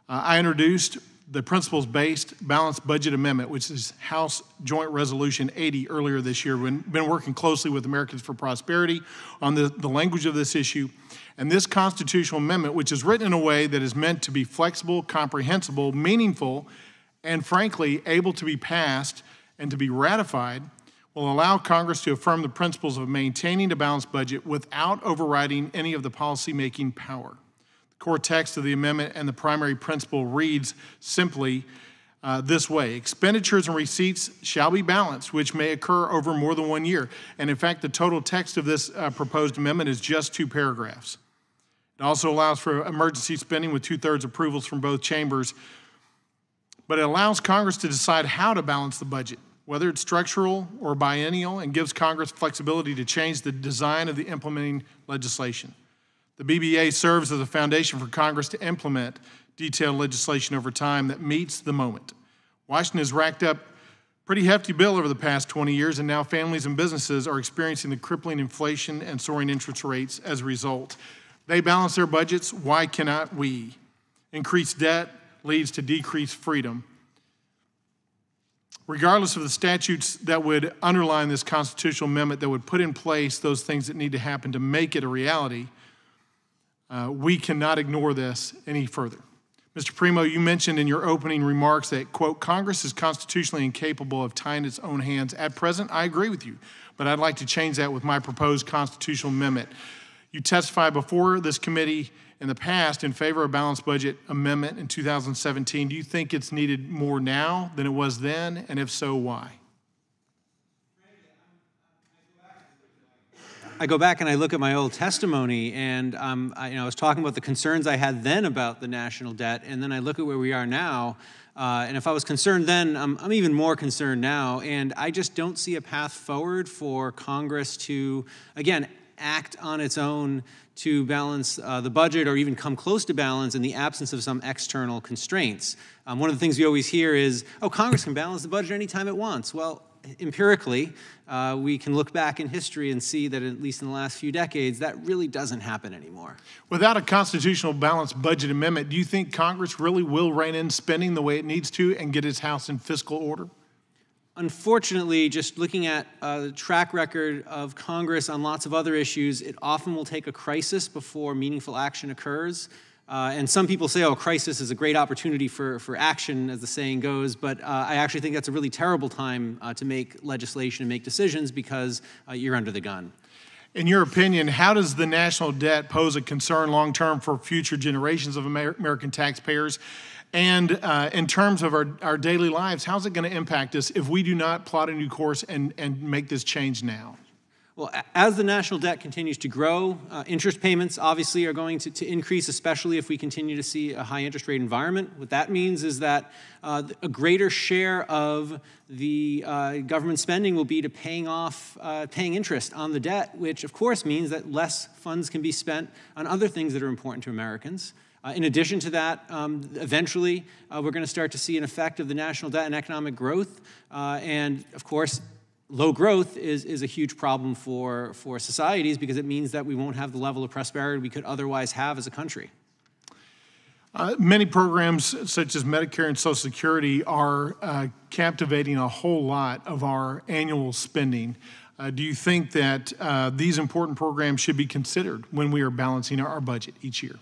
uh, I introduced the principles-based balanced budget amendment, which is House Joint Resolution 80 earlier this year. We've been working closely with Americans for Prosperity on the, the language of this issue. And this constitutional amendment, which is written in a way that is meant to be flexible, comprehensible, meaningful, and frankly, able to be passed and to be ratified, will allow Congress to affirm the principles of maintaining a balanced budget without overriding any of the policymaking power core text of the amendment and the primary principle reads simply uh, this way Expenditures and receipts shall be balanced, which may occur over more than one year. And in fact, the total text of this uh, proposed amendment is just two paragraphs. It also allows for emergency spending with two thirds approvals from both chambers, but it allows Congress to decide how to balance the budget, whether it's structural or biennial, and gives Congress flexibility to change the design of the implementing legislation. The BBA serves as a foundation for Congress to implement detailed legislation over time that meets the moment. Washington has racked up pretty hefty bill over the past 20 years, and now families and businesses are experiencing the crippling inflation and soaring interest rates as a result. They balance their budgets. Why cannot we? Increased debt leads to decreased freedom. Regardless of the statutes that would underline this constitutional amendment that would put in place those things that need to happen to make it a reality, uh, we cannot ignore this any further. Mr. Primo, you mentioned in your opening remarks that, quote, Congress is constitutionally incapable of tying its own hands. At present, I agree with you, but I'd like to change that with my proposed constitutional amendment. You testified before this committee in the past in favor of a balanced budget amendment in 2017. Do you think it's needed more now than it was then? And if so, why? I go back and I look at my old testimony, and um, I, you know, I was talking about the concerns I had then about the national debt, and then I look at where we are now. Uh, and if I was concerned then, I'm, I'm, even more concerned now. And I just don't see a path forward for Congress to, again, act on its own to balance uh, the budget or even come close to balance in the absence of some external constraints. Um, one of the things we always hear is, oh, Congress can balance the budget anytime it wants. Well, empirically, uh, we can look back in history and see that at least in the last few decades, that really doesn't happen anymore. Without a constitutional balanced budget amendment, do you think Congress really will rein in spending the way it needs to and get its house in fiscal order? Unfortunately, just looking at uh, the track record of Congress on lots of other issues, it often will take a crisis before meaningful action occurs. Uh, and some people say, oh, crisis is a great opportunity for, for action, as the saying goes, but uh, I actually think that's a really terrible time uh, to make legislation and make decisions because uh, you're under the gun. In your opinion, how does the national debt pose a concern long term for future generations of Amer American taxpayers? And uh, in terms of our, our daily lives, how's it going to impact us if we do not plot a new course and, and make this change now? Well, as the national debt continues to grow, uh, interest payments obviously are going to, to, increase, especially if we continue to see a high interest rate environment. What that means is that uh, a greater share of the uh, government spending will be to paying off, uh, paying interest on the debt, which of course means that less funds can be spent on other things that are important to Americans. Uh, in addition to that, um, eventually uh, we're going to start to see an effect of the national debt and economic growth. Uh, and of course, low growth is, is a huge problem for, for societies because it means that we won't have the level of prosperity we could otherwise have as a country. Uh, Many programs, such as Medicare and Social Security, are uh, captivating a whole lot of our annual spending. Uh, Do you think that uh, these important programs should be considered when we are balancing our- our budget each year?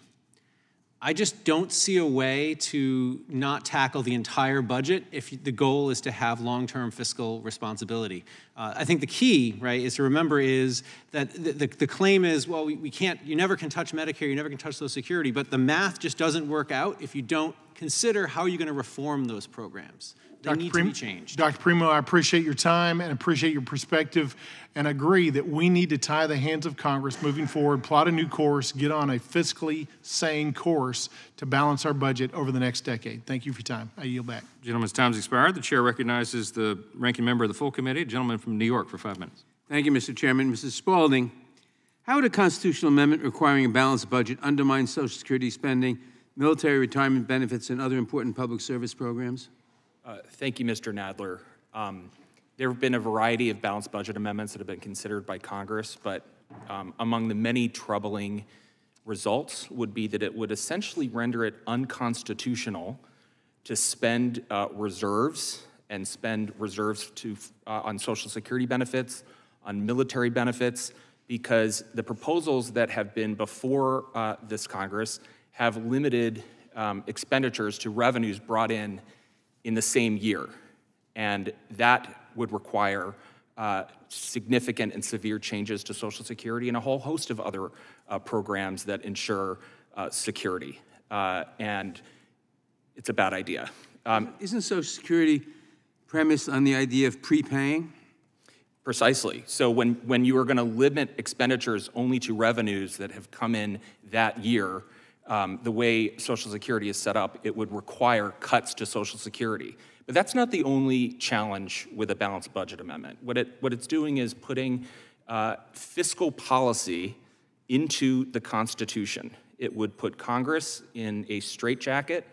I just don't see a way to not tackle the entire budget if the goal is to have long-term fiscal responsibility. Uh, I think the key, right, is to remember is that the, the, the claim is, well, we, we can't, you never can touch Medicare, you never can touch Social Security, but the math just doesn't work out if you don't consider how are you're going to reform those programs. They Dr. need Prim- to be changed. Dr. Primo, I appreciate your time and appreciate your perspective and agree that we need to tie the hands of Congress moving forward, plot a new course, get on a fiscally sane course to balance our budget over the next decade. Thank you for your time. I yield back. Gentleman's time's expired. The chair recognizes the ranking member of the full committee, a gentleman from New York, for five minutes. Thank you, Mr. Chairman. Mrs. Spalding, how would a constitutional amendment requiring a balanced budget undermine Social Security spending, military retirement benefits, and other important public service programs? Uh, Thank you, Mr. Nadler. Um, There have been a variety of balanced budget amendments that have been considered by Congress, but um, among the many troubling results would be that it would essentially render it unconstitutional to spend uh, reserves and spend reserves to, uh, on Social Security benefits, on military benefits, because the proposals that have been before uh, this Congress have limited um, expenditures to revenues brought in in the same year. And that would require uh, significant and severe changes to Social Security and a whole host of other uh, programs that ensure uh, security. Uh, and it's a bad idea. Um, Isn't Social Security premised on the idea of prepaying? Precisely. So when, when you are going to limit expenditures only to revenues that have come in that year, um, the way Social Security is set up, it would require cuts to Social Security. But that's not the only challenge with a balanced budget amendment. What, it, what it's doing is putting uh, fiscal policy into the Constitution. It would put Congress in a straitjacket.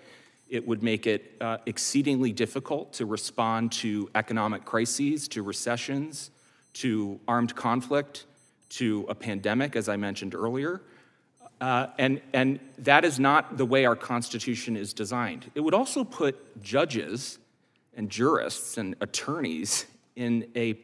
It would make it uh, exceedingly difficult to respond to economic crises, to recessions, to armed conflict, to a pandemic, as I mentioned earlier. Uh, and, and that is not the way our Constitution is designed. It would also put judges and jurists and attorneys in a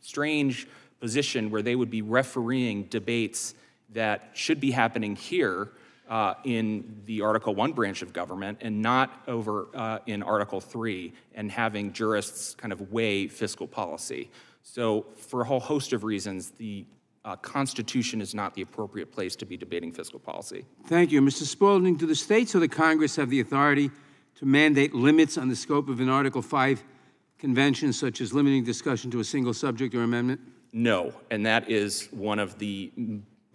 strange position where they would be refereeing debates that should be happening here uh, in the Article 1 branch of government and not over uh, in Article 3 and having jurists kind of weigh fiscal policy. So, for a whole host of reasons, the uh, Constitution is not the appropriate place to be debating fiscal policy. Thank you. Mr. Spalding, do the states or the Congress have the authority to mandate limits on the scope of an Article 5 convention, such as limiting discussion to a single subject or amendment? No, and that is one of the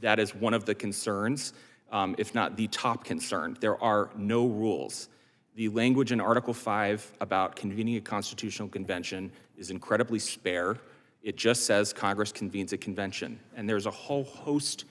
that is one of the concerns, um, if not the top concern. There are no rules. The language in Article 5 about convening a constitutional convention is incredibly spare. It just says Congress convenes a convention. And there's a whole host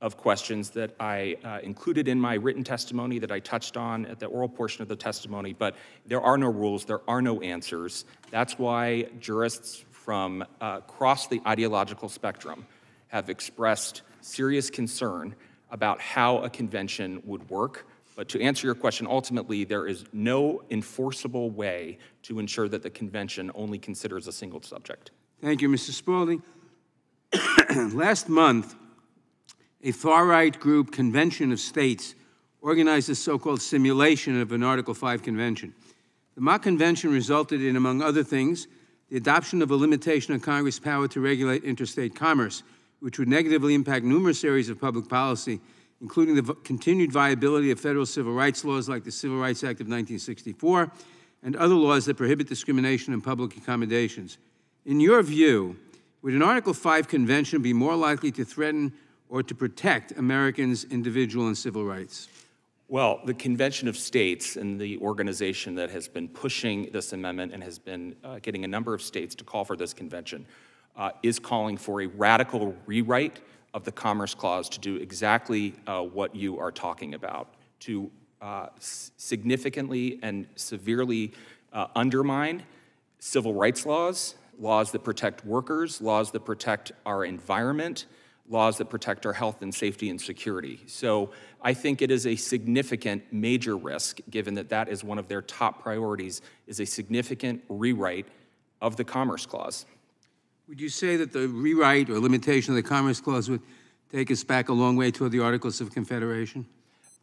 of questions that I uh, included in my written testimony that I touched on at the oral portion of the testimony, but there are no rules, there are no answers. That's why jurists from uh, across the ideological spectrum have expressed serious concern about how a convention would work. But to answer your question, ultimately, there is no enforceable way to ensure that the convention only considers a single subject. Thank you, Mr. Spalding. Last month, a far-right group, Convention of States, organized a so-called simulation of an Article 5 convention. The mock convention resulted in, among other things, the adoption of a limitation on Congress' power to regulate interstate commerce, which would negatively impact numerous areas of public policy, including the continued viability of federal civil rights laws like the Civil Rights Act of 1964 and other laws that prohibit discrimination in public accommodations. In your view, would an Article 5 convention be more likely to threaten or to protect Americans' individual and civil rights? Well, the Convention of States and the organization that has been pushing this amendment and has been uh, getting a number of states to call for this convention uh, is calling for a radical rewrite of the Commerce Clause to do exactly uh, what you are talking about, to uh, significantly and severely uh, undermine civil rights laws, laws that protect workers, laws that protect our environment, laws that protect our health and safety and security. So I think it is a significant, major risk, given that that is one of their top priorities, is a significant rewrite of the Commerce Clause. Would you say that the rewrite or limitation of the Commerce Clause would take us back a long way toward the Articles of Confederation?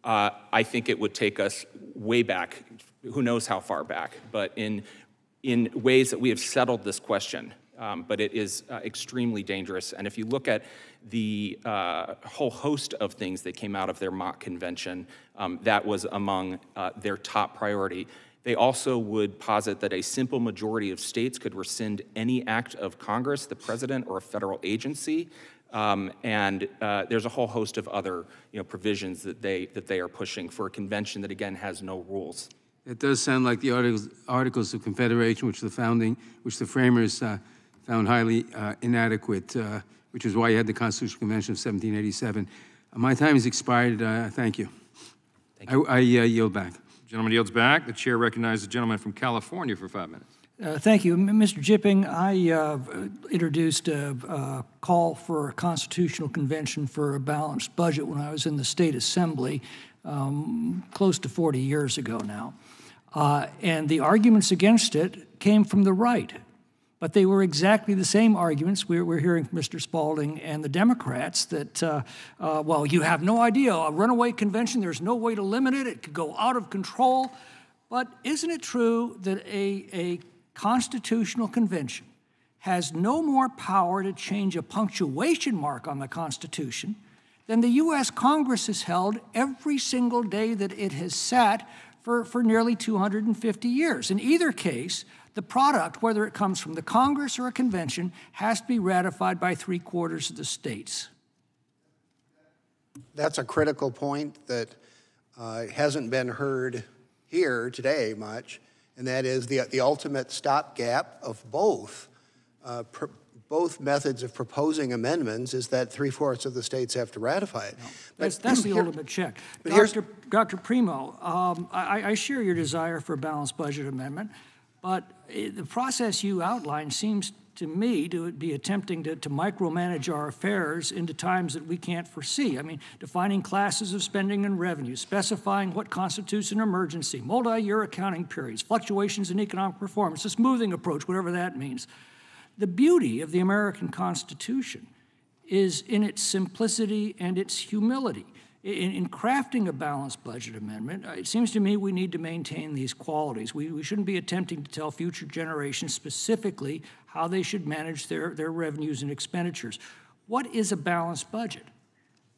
Uh, I think it would take us way back, who knows how far back, but in, in ways that we have settled this question. Um, but it is uh, extremely dangerous. And if you look at the uh, whole host of things that came out of their mock convention, um, that was among uh, their top priority. They also would posit that a simple majority of states could rescind any act of Congress, the president, or a federal agency. Um, and uh, there's a whole host of other you know, provisions that they, that they are pushing for a convention that, again, has no rules. It does sound like the Articles, Articles of Confederation, which the founding, which the framers uh, found highly uh, inadequate, uh, which is why you had the Constitutional Convention of 1787. Uh, my time has expired. Uh, thank you. Thank you. I, I uh, yield back. Gentleman yields back. The chair recognizes the gentleman from California for five minutes. Uh, thank you. M- Mr. Jipping, I uh, introduced a, a, call for a constitutional convention for a balanced budget when I was in the state assembly um, close to 40 years ago now. Uh, and the arguments against it came from the right. But they were exactly the same arguments we're, we're hearing from Mr. Spalding and the Democrats that, uh, uh, well, you have no idea. A runaway convention, there's no way to limit it, it could go out of control. But isn't it true that a, a constitutional convention has no more power to change a punctuation mark on the Constitution than the U.S. Congress has held every single day that it has sat for, for nearly 250 years. In either case, the product, whether it comes from the Congress or a convention, has to be ratified by three quarters of the states. That's a critical point that uh, hasn't been heard here today much and that is the, the ultimate stopgap of both. Uh, both methods of proposing amendments is that three fourths of the states have to ratify it. That's, that's the here, ultimate check. But Dr. Dr. Primo, um, I, I, share your desire for a balanced budget amendment, but it, the process you outlined seems to me to be attempting to, to micromanage our affairs into times that we can't foresee. I mean, defining classes of spending and revenue, specifying what constitutes an emergency, multi year accounting periods, fluctuations in economic performance, a smoothing approach, whatever that means. The beauty of the American Constitution is in its simplicity and its humility. In, in, crafting a balanced budget amendment, uh, it seems to me we need to maintain these qualities. We, we shouldn't be attempting to tell future generations specifically how they should manage their, their revenues and expenditures. What is a balanced budget?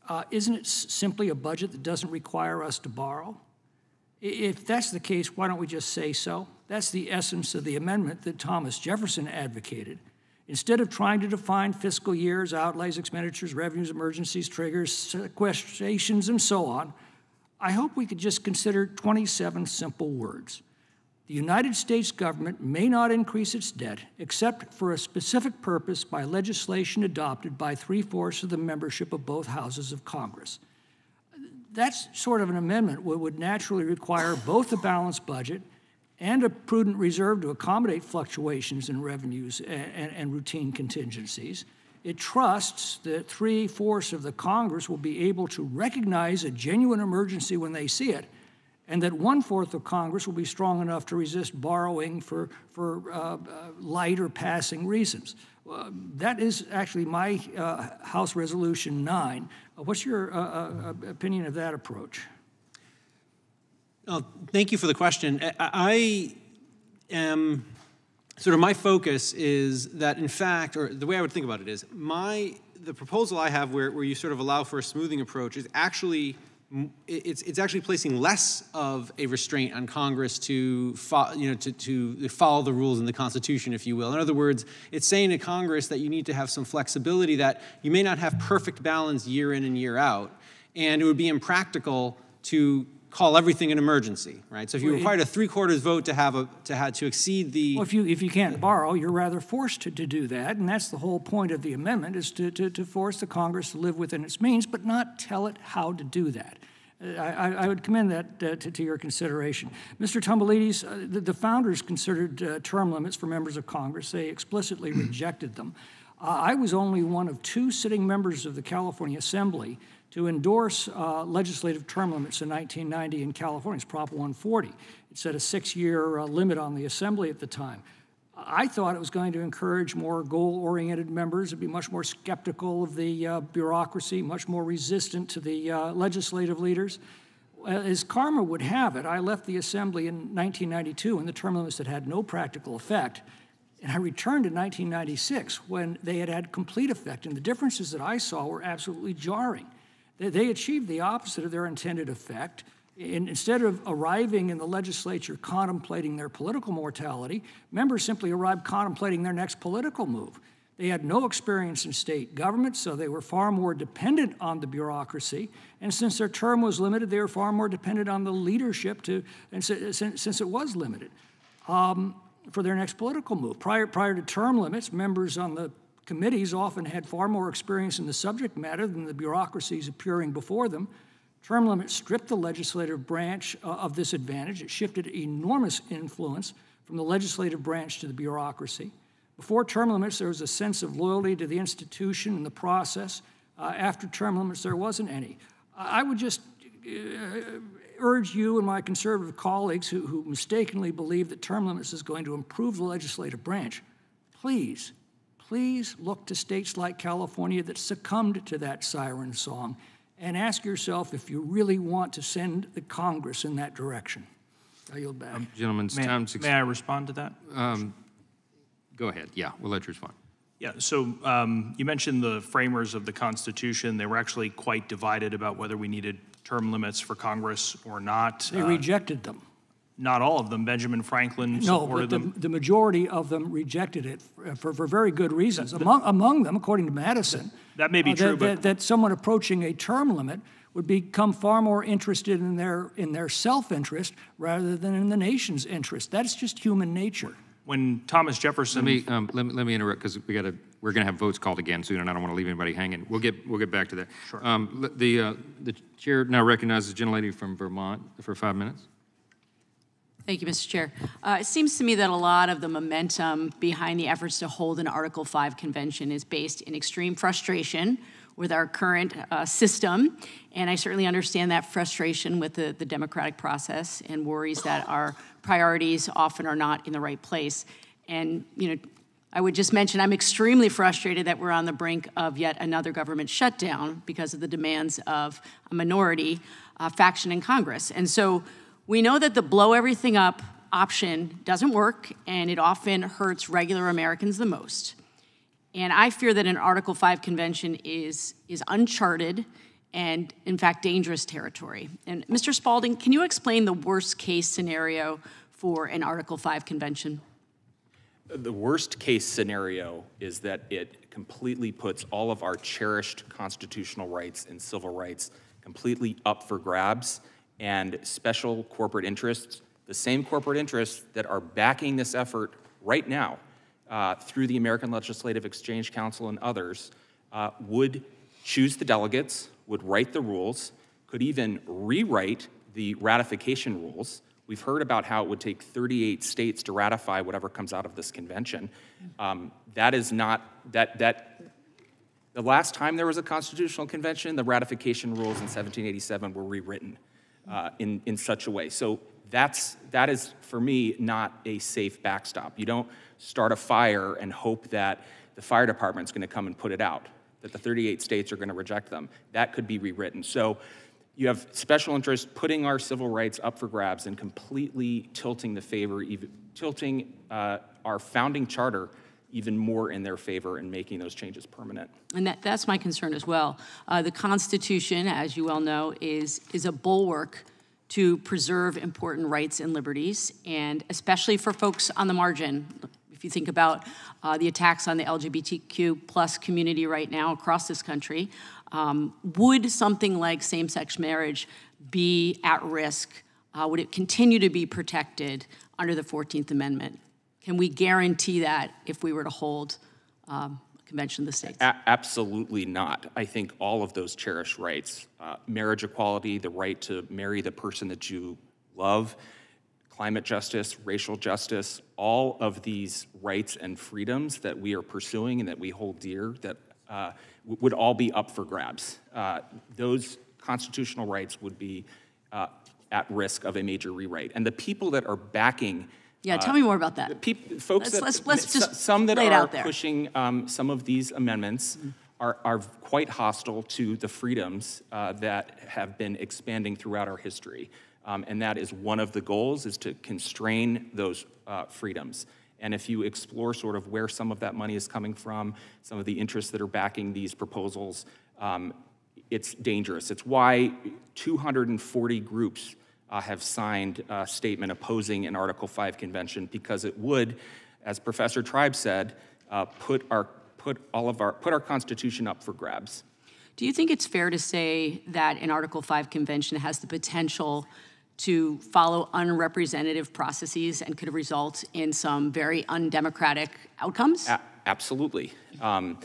Uh, isn't it simply a budget that doesn't require us to borrow? If that's the case, why don't we just say so? That's the essence of the amendment that Thomas Jefferson advocated. Instead of trying to define fiscal years, outlays, expenditures, revenues, emergencies, triggers, sequestrations, and so on, I hope we could just consider 27 simple words the United States government may not increase its debt except for a specific purpose by legislation adopted by three fourths of the membership of both houses of Congress. That's sort of an amendment that would naturally require both a balanced budget and a prudent reserve to accommodate fluctuations in revenues and, and, and routine contingencies. It trusts that three fourths of the Congress will be able to recognize a genuine emergency when they see it and that one fourth of Congress will be strong enough to resist borrowing for, for uh, uh, light or passing reasons. Uh, that is actually my uh, House Resolution 9. Uh, what's your uh, opinion of that approach? Thank you for the question. I am sort of my focus is that, in fact, or the way I would think about it is my the proposal I have where, where you sort of allow for a smoothing approach is actually it's, it's actually placing less of a restraint on Congress to, you know, to, to follow the rules in the Constitution, if you will. In other words, it's saying to Congress that you need to have some flexibility that you may not have perfect balance year in and year out, and it would be impractical to call everything an emergency, right? So if you required a three quarters vote to have a to have to exceed the well, if you if you can't borrow, you're rather forced to, to do that, and that's the whole point of the amendment is to, to, to force the Congress to live within its means, but not tell it how to do that. I, I, would commend that uh, to, to, your consideration. Mr. Tomboulides, uh, the, the, founders considered uh, term limits for members of Congress. They explicitly rejected them. I was only one of two sitting members of the California Assembly to endorse uh, legislative term limits in 1990 in California. It's Prop 140. It set a six-year uh, limit on the Assembly at the time. I thought it was going to encourage more goal-oriented members to be much more skeptical of the uh, bureaucracy, much more resistant to the uh, legislative leaders. As karma would have it, I left the Assembly in 1992 when the term limits had had no practical effect. And I returned in 1996 when they had had complete effect. And the differences that I saw were absolutely jarring. They, they achieved the opposite of their intended effect. In, instead of arriving in the legislature contemplating their political mortality, members simply arrived contemplating their next political move. They had no experience in state government, so they were far more dependent on the bureaucracy. And since their term was limited, they were far more dependent on the leadership to, and since, since it was limited, um, for their next political move. Prior, prior to term limits, members on the committees often had far more experience in the subject matter than the bureaucracies appearing before them. Term limits stripped the legislative branch uh, of this advantage. It shifted enormous influence from the legislative branch to the bureaucracy. Before term limits, there was a sense of loyalty to the institution and the process. Uh, after term limits, there wasn't any. I would just uh, urge you and my conservative colleagues who, who mistakenly believe that term limits is going to improve the legislative branch, please, please look to states like California that succumbed to that siren song and ask yourself if you really want to send the Congress in that direction. I yield back. Um, Gentlemen, May, time's may I respond to that? Um, go ahead. Yeah, we'll let you respond. Yeah, so um, you mentioned the framers of the Constitution. They were actually quite divided about whether we needed term limits for Congress or not. They Uh, rejected them. Not all of them. Benjamin Franklin No, supported but the, them. the majority of them rejected it for, for, for very good reasons. Among, among them, according to Madison, That may be uh, true, that, but that, that someone approaching a term limit would become far more interested in their in their self-interest rather than in the nation's interest. That's just human nature. when Thomas Jefferson Let me, um, let me, let me interrupt, because we got to, we're going to have votes called again soon, and I don't want to leave anybody hanging. We'll get, we'll get back to that. Sure. Um, the, uh, the chair now recognizes the gentlelady from Vermont for five minutes. Thank you, Mr. Chair. Uh, It seems to me that a lot of the momentum behind the efforts to hold an Article 5 convention is based in extreme frustration with our current uh, system. And I certainly understand that frustration with the, the democratic process and worries that our priorities often are not in the right place. And, you know, I would just mention I'm extremely frustrated that we're on the brink of yet another government shutdown because of the demands of a minority uh, faction in Congress. And so we know that the blow everything up option doesn't work and it often hurts regular Americans the most. And I fear that an Article 5 convention is, is uncharted and, in fact, dangerous territory. And Mr. Spalding, can you explain the worst case scenario for an Article 5 convention? The worst case scenario is that it completely puts all of our cherished constitutional rights and civil rights completely up for grabs, and special corporate interests, the same corporate interests that are backing this effort right now uh, through the American Legislative Exchange Council and others, uh, would choose the delegates, would write the rules, could even rewrite the ratification rules. We've heard about how it would take 38 states to ratify whatever comes out of this convention. Um, that is not, that, that, the last time there was a constitutional convention, the ratification rules in 1787 were rewritten uh, in, in such a way. So that's, that is, for me, not a safe backstop. You don't start a fire and hope that the fire department's going to come and put it out, that the 38 states are going to reject them. That could be rewritten. So you have special interests putting our civil rights up for grabs and completely tilting the favor, even, tilting uh, our founding charter even more in their favor and making those changes permanent. And that, that's my concern as well. Uh, the Constitution, as you well know, is, is a bulwark to preserve important rights and liberties, and especially for folks on the margin. If you think about uh, the attacks on the LGBTQ plus community right now across this country, um, would something like same-sex marriage be at risk? Uh, would it continue to be protected under the 14th Amendment? Can we guarantee that if we were to hold um, a convention of the states? A- absolutely not. I think all of those cherished rights, uh, marriage equality, the right to marry the person that you love, climate justice, racial justice, all of these rights and freedoms that we are pursuing and that we hold dear that uh, would all be up for grabs. Uh, those constitutional rights would be uh, at risk of a major rewrite. And the people that are backing yeah, tell me more about that. Peop, folks let's, that, let's, let's just some that are out there. pushing um, some of these amendments mm-hmm. are, are quite hostile to the freedoms uh, that have been expanding throughout our history. Um, and that is one of the goals is to constrain those uh, freedoms. And if you explore sort of where some of that money is coming from, some of the interests that are backing these proposals, um, it's dangerous. It's why 240 groups uh, have signed a statement opposing an Article 5 convention because it would, as Professor Tribe said, uh, put, our, put, all of our, put our Constitution up for grabs. Do you think it's fair to say that an Article 5 convention has the potential to follow unrepresentative processes and could result in some very undemocratic outcomes? A absolutely. Um,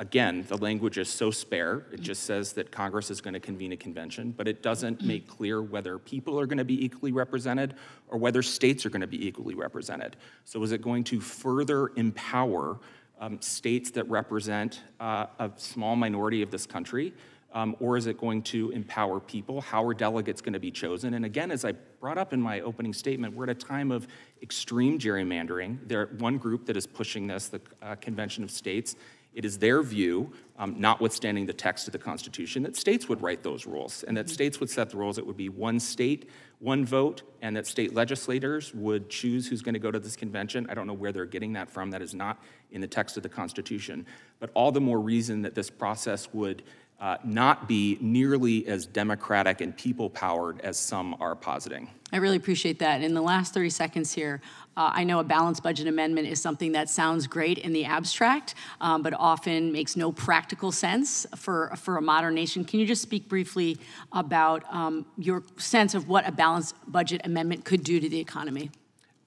again, the language is so spare. It just says that Congress is going to convene a convention, but it doesn't make clear whether people are going to be equally represented or whether states are going to be equally represented. So is it going to further empower um, states that represent uh, a small minority of this country? Um, or is it going to empower people? How are delegates going to be chosen? And again, as I brought up in my opening statement, we're at a time of extreme gerrymandering. There, one group that is pushing this, the uh, Convention of States, it is their view, um, notwithstanding the text of the Constitution, that states would write those rules and that states would set the rules. It would be one state, one vote, and that state legislators would choose who's going to go to this convention. I don't know where they're getting that from. That is not in the text of the Constitution. But all the more reason that this process would uh, not be nearly as democratic and people powered as some are positing. I really appreciate that. In the last 30 seconds here, uh, I know a balanced budget amendment is something that sounds great in the abstract, um, but often makes no practical sense for, for a modern nation. Can you just speak briefly about um, your sense of what a balanced budget amendment could do to the economy?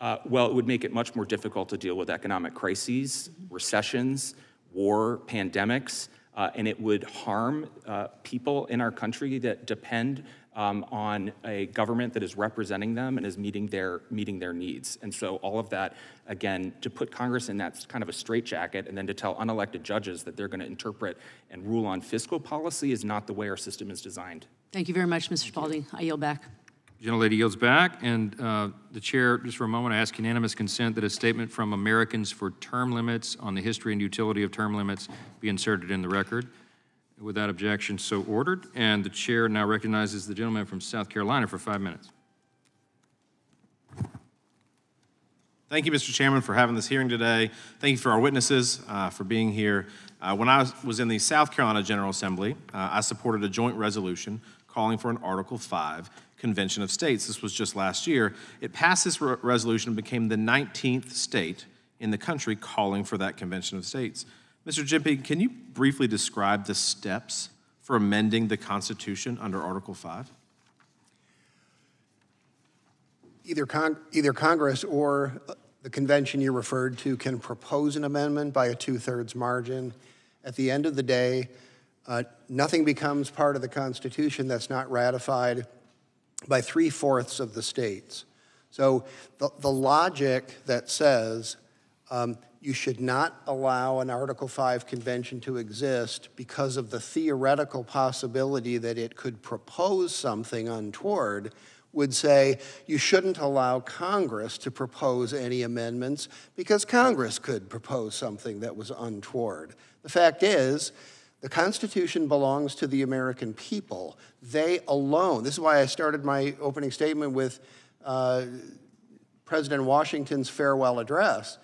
Uh, well, it would make it much more difficult to deal with economic crises, recessions, war, pandemics uh, and it would harm uh, people in our country that depend um, on a government that is representing them and is meeting their meeting their needs. And so all of that, again, to put Congress in that kind of a straitjacket and then to tell unelected judges that they're going to interpret and rule on fiscal policy is not the way our system is designed. Thank you very much, Mr. Spaulding. I yield back. Gentlelady yields back, and uh, the chair, just for a moment, I ask unanimous consent that a statement from Americans for term limits on the history and utility of term limits be inserted in the record. Without objection, so ordered. And the chair now recognizes the gentleman from South Carolina for five minutes. Thank you, Mr. Chairman, for having this hearing today. Thank you for our witnesses uh, for being here. Uh, when I was in the South Carolina General Assembly, uh, I supported a joint resolution calling for an Article 5 Convention of States. This was just last year. It passed this re resolution and became the 19th state in the country calling for that Convention of States. Mr. Jipping, can you briefly describe the steps for amending the Constitution under Article 5? Either, con either Congress or the convention you referred to can propose an amendment by a two thirds margin. At the end of the day, uh, nothing becomes part of the Constitution that's not ratified by three fourths of the states. So the, the logic that says um, you should not allow an Article 5 convention to exist because of the theoretical possibility that it could propose something untoward would say you shouldn't allow Congress to propose any amendments because Congress could propose something that was untoward. The fact is, the Constitution belongs to the American people. They alone, this is why I started my opening statement with uh, President Washington's farewell address.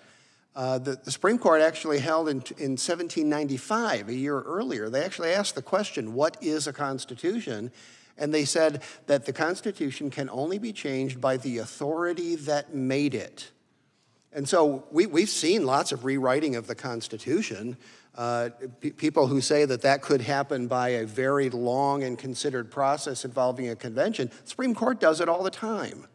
Uh, the, the, Supreme Court actually held in, in 1795, a year earlier, they actually asked the question, What is a Constitution? And they said that the Constitution can only be changed by the authority that made it. And so we, we've seen lots of rewriting of the Constitution. Uh, people who say that that could happen by a very long and considered process involving a convention, Supreme Court does it all the time.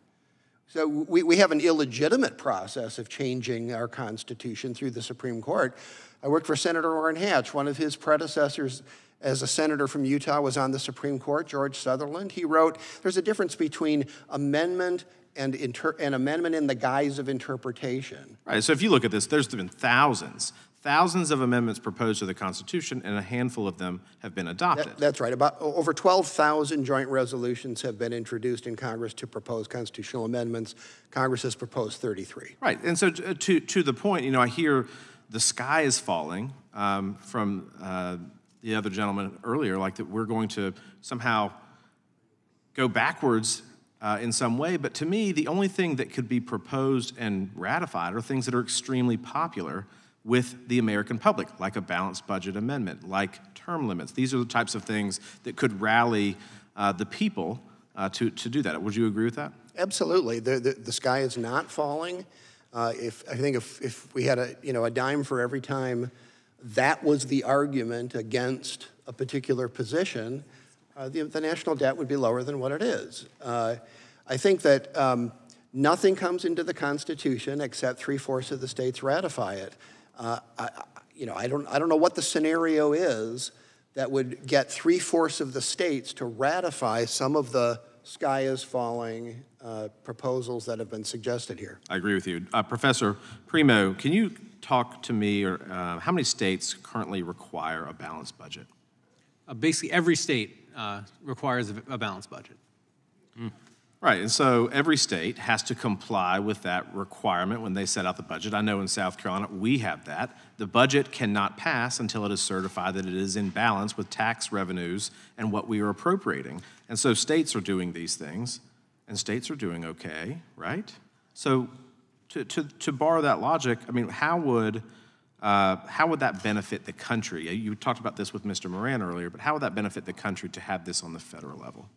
So we, we have an illegitimate process of changing our Constitution through the Supreme Court. I worked for Senator Orrin Hatch. One of his predecessors as a senator from Utah was on the Supreme Court, George Sutherland. He wrote, there's a difference between amendment and, an amendment in the guise of interpretation. Right, so if you look at this, there's been thousands, thousands of amendments proposed to the Constitution, and a handful of them have been adopted. That- That's right. About over 12,000 joint resolutions have been introduced in Congress to propose constitutional amendments. Congress has proposed 33. Right, and so to, to, to the point, you know, I hear the sky is falling um, from uh, the other gentleman earlier, like that we're going to somehow go backwards uh, in some way. But to me, the only thing that could be proposed and ratified are things that are extremely popular with the American public, like a balanced budget amendment, like term limits. These are the types of things that could rally uh, the people uh, to, to do that. Would you agree with that? Absolutely. The, the, the sky is not falling. Uh, if, I think if, if we had a, you know, a dime for every time that was the argument against a particular position, uh, the, the national debt would be lower than what it is. Uh, I think that um, nothing comes into the Constitution except three-fourths of the states ratify it. Uh, I, I- you know, I don't, I don't know what the scenario is that would get three-fourths of the states to ratify some of the sky is falling uh, proposals that have been suggested here. I agree with you. Uh, Professor Primo, can you talk to me, or uh, how many states currently require a balanced budget? Uh, basically, every state uh, requires a, a balanced budget. Right, and so every state has to comply with that requirement when they set out the budget. I know in South Carolina, we have that. The budget cannot pass until it is certified that it is in balance with tax revenues and what we are appropriating. And so states are doing these things, and states are doing okay, right? So to, to, to borrow that logic, I mean, how would, uh, how would that benefit the country? You talked about this with Mr. Moran earlier, but how would that benefit the country to have this on the federal level?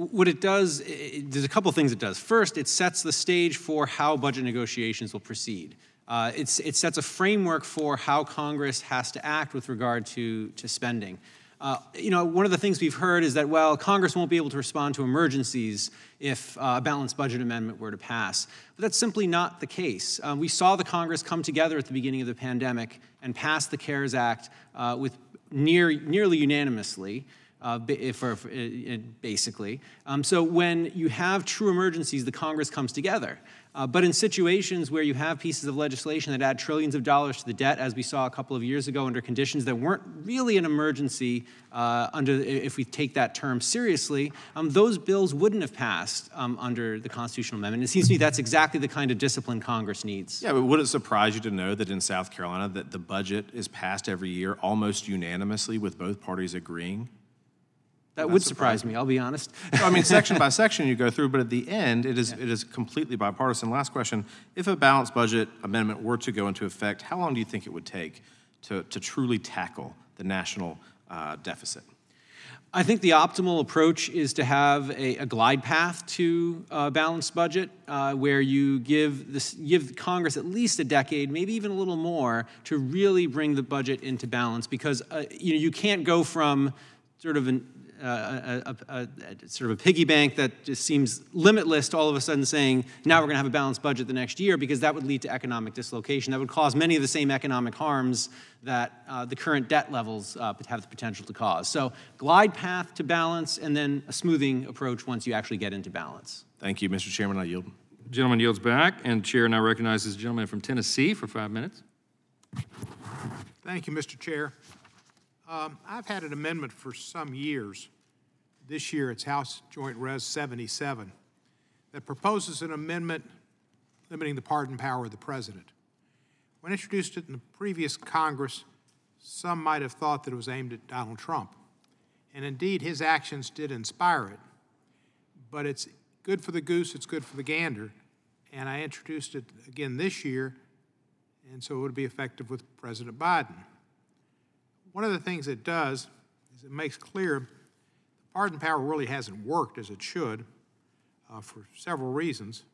What it does, i- i- there's a couple things it does. First, it sets the stage for how budget negotiations will proceed. Uh, it sets a framework for how Congress has to act with regard to, to spending. Uh, you know, one of the things we've heard is that, well, Congress won't be able to respond to emergencies if uh, a balanced budget amendment were to pass. But that's simply not the case. Um, we saw the Congress come together at the beginning of the pandemic and pass the CARES Act uh, with near, nearly unanimously uh, for, for- uh, uh, basically. Um, so when you have true emergencies, the Congress comes together. Uh, but in situations where you have pieces of legislation that add trillions of dollars to the debt, as we saw a couple of years ago under conditions that weren't really an emergency, uh, under if we take that term seriously, um, those bills wouldn't have passed um, under the constitutional amendment. It seems to me that's exactly the kind of discipline Congress needs. Yeah, but would it surprise you to know that in South Carolina that the budget is passed every year almost unanimously with both parties agreeing? That would surprise me, I'll be honest. No, I mean, section by section you go through, but at the end, it is, it is completely bipartisan. Last question, if a balanced budget amendment were to go into effect, how long do you think it would take to, to truly tackle the national uh, deficit? I think the optimal approach is to have a, a glide path to a balanced budget uh, where you give, this, give Congress at least a decade, maybe even a little more, to really bring the budget into balance because uh, you, know, you can't go from sort of an, uh, a, a, a, a sort of a piggy bank that just seems limitless to all of a sudden saying, now we're going to have a balanced budget the next year, because that would lead to economic dislocation. That would cause many of the same economic harms that uh, the current debt levels uh, have the potential to cause. So, glide path to balance, and then a smoothing approach once you actually get into balance. Thank you, Mr. Chairman. I yield. Gentleman yields back, and Chair now recognizes the gentleman from Tennessee for five minutes. Thank you, Mr. Chair. Um, I've had an amendment for some years. This year, it's House Joint Res 77 that proposes an amendment limiting the pardon power of the president. When introduced it in the previous Congress, some might have thought that it was aimed at Donald Trump. And indeed, his actions did inspire it. But it's good for the goose, it's good for the gander. And I introduced it again this year, and so it would be effective with President Biden. One of the things it does is it makes clear the pardon power really hasn't worked as it should uh, for several reasons.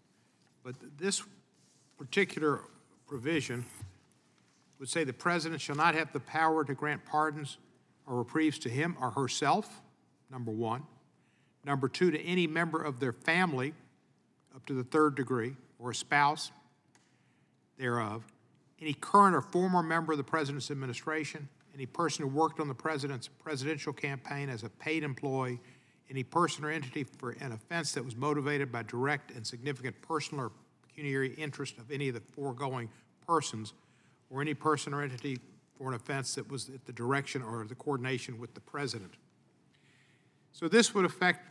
But this particular provision would say the president shall not have the power to grant pardons or reprieves to him or herself, number one. Number two, to any member of their family up to the third degree or a spouse thereof, any current or former member of the president's administration, any person who worked on the president's presidential campaign as a paid employee, any person or entity for an offense that was motivated by direct and significant personal or pecuniary interest of any of the foregoing persons, or any person or entity for an offense that was at the direction or the coordination with the president. So this would affect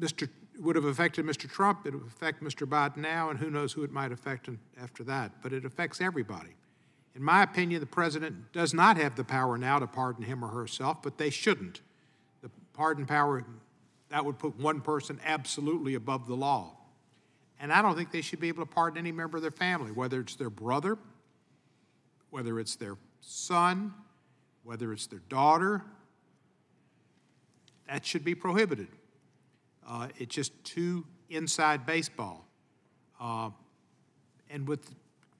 Mr., would have affected Mr. Trump, it would affect Mr. Biden now, and who knows who it might affect after that, but it affects everybody. In my opinion, the president does not have the power now to pardon him or herself, but they shouldn't. The pardon power, that would put one person absolutely above the law. And I don't think they should be able to pardon any member of their family, whether it's their brother, whether it's their son, whether it's their daughter. That should be prohibited. Uh, it's just too inside baseball. Uh, and with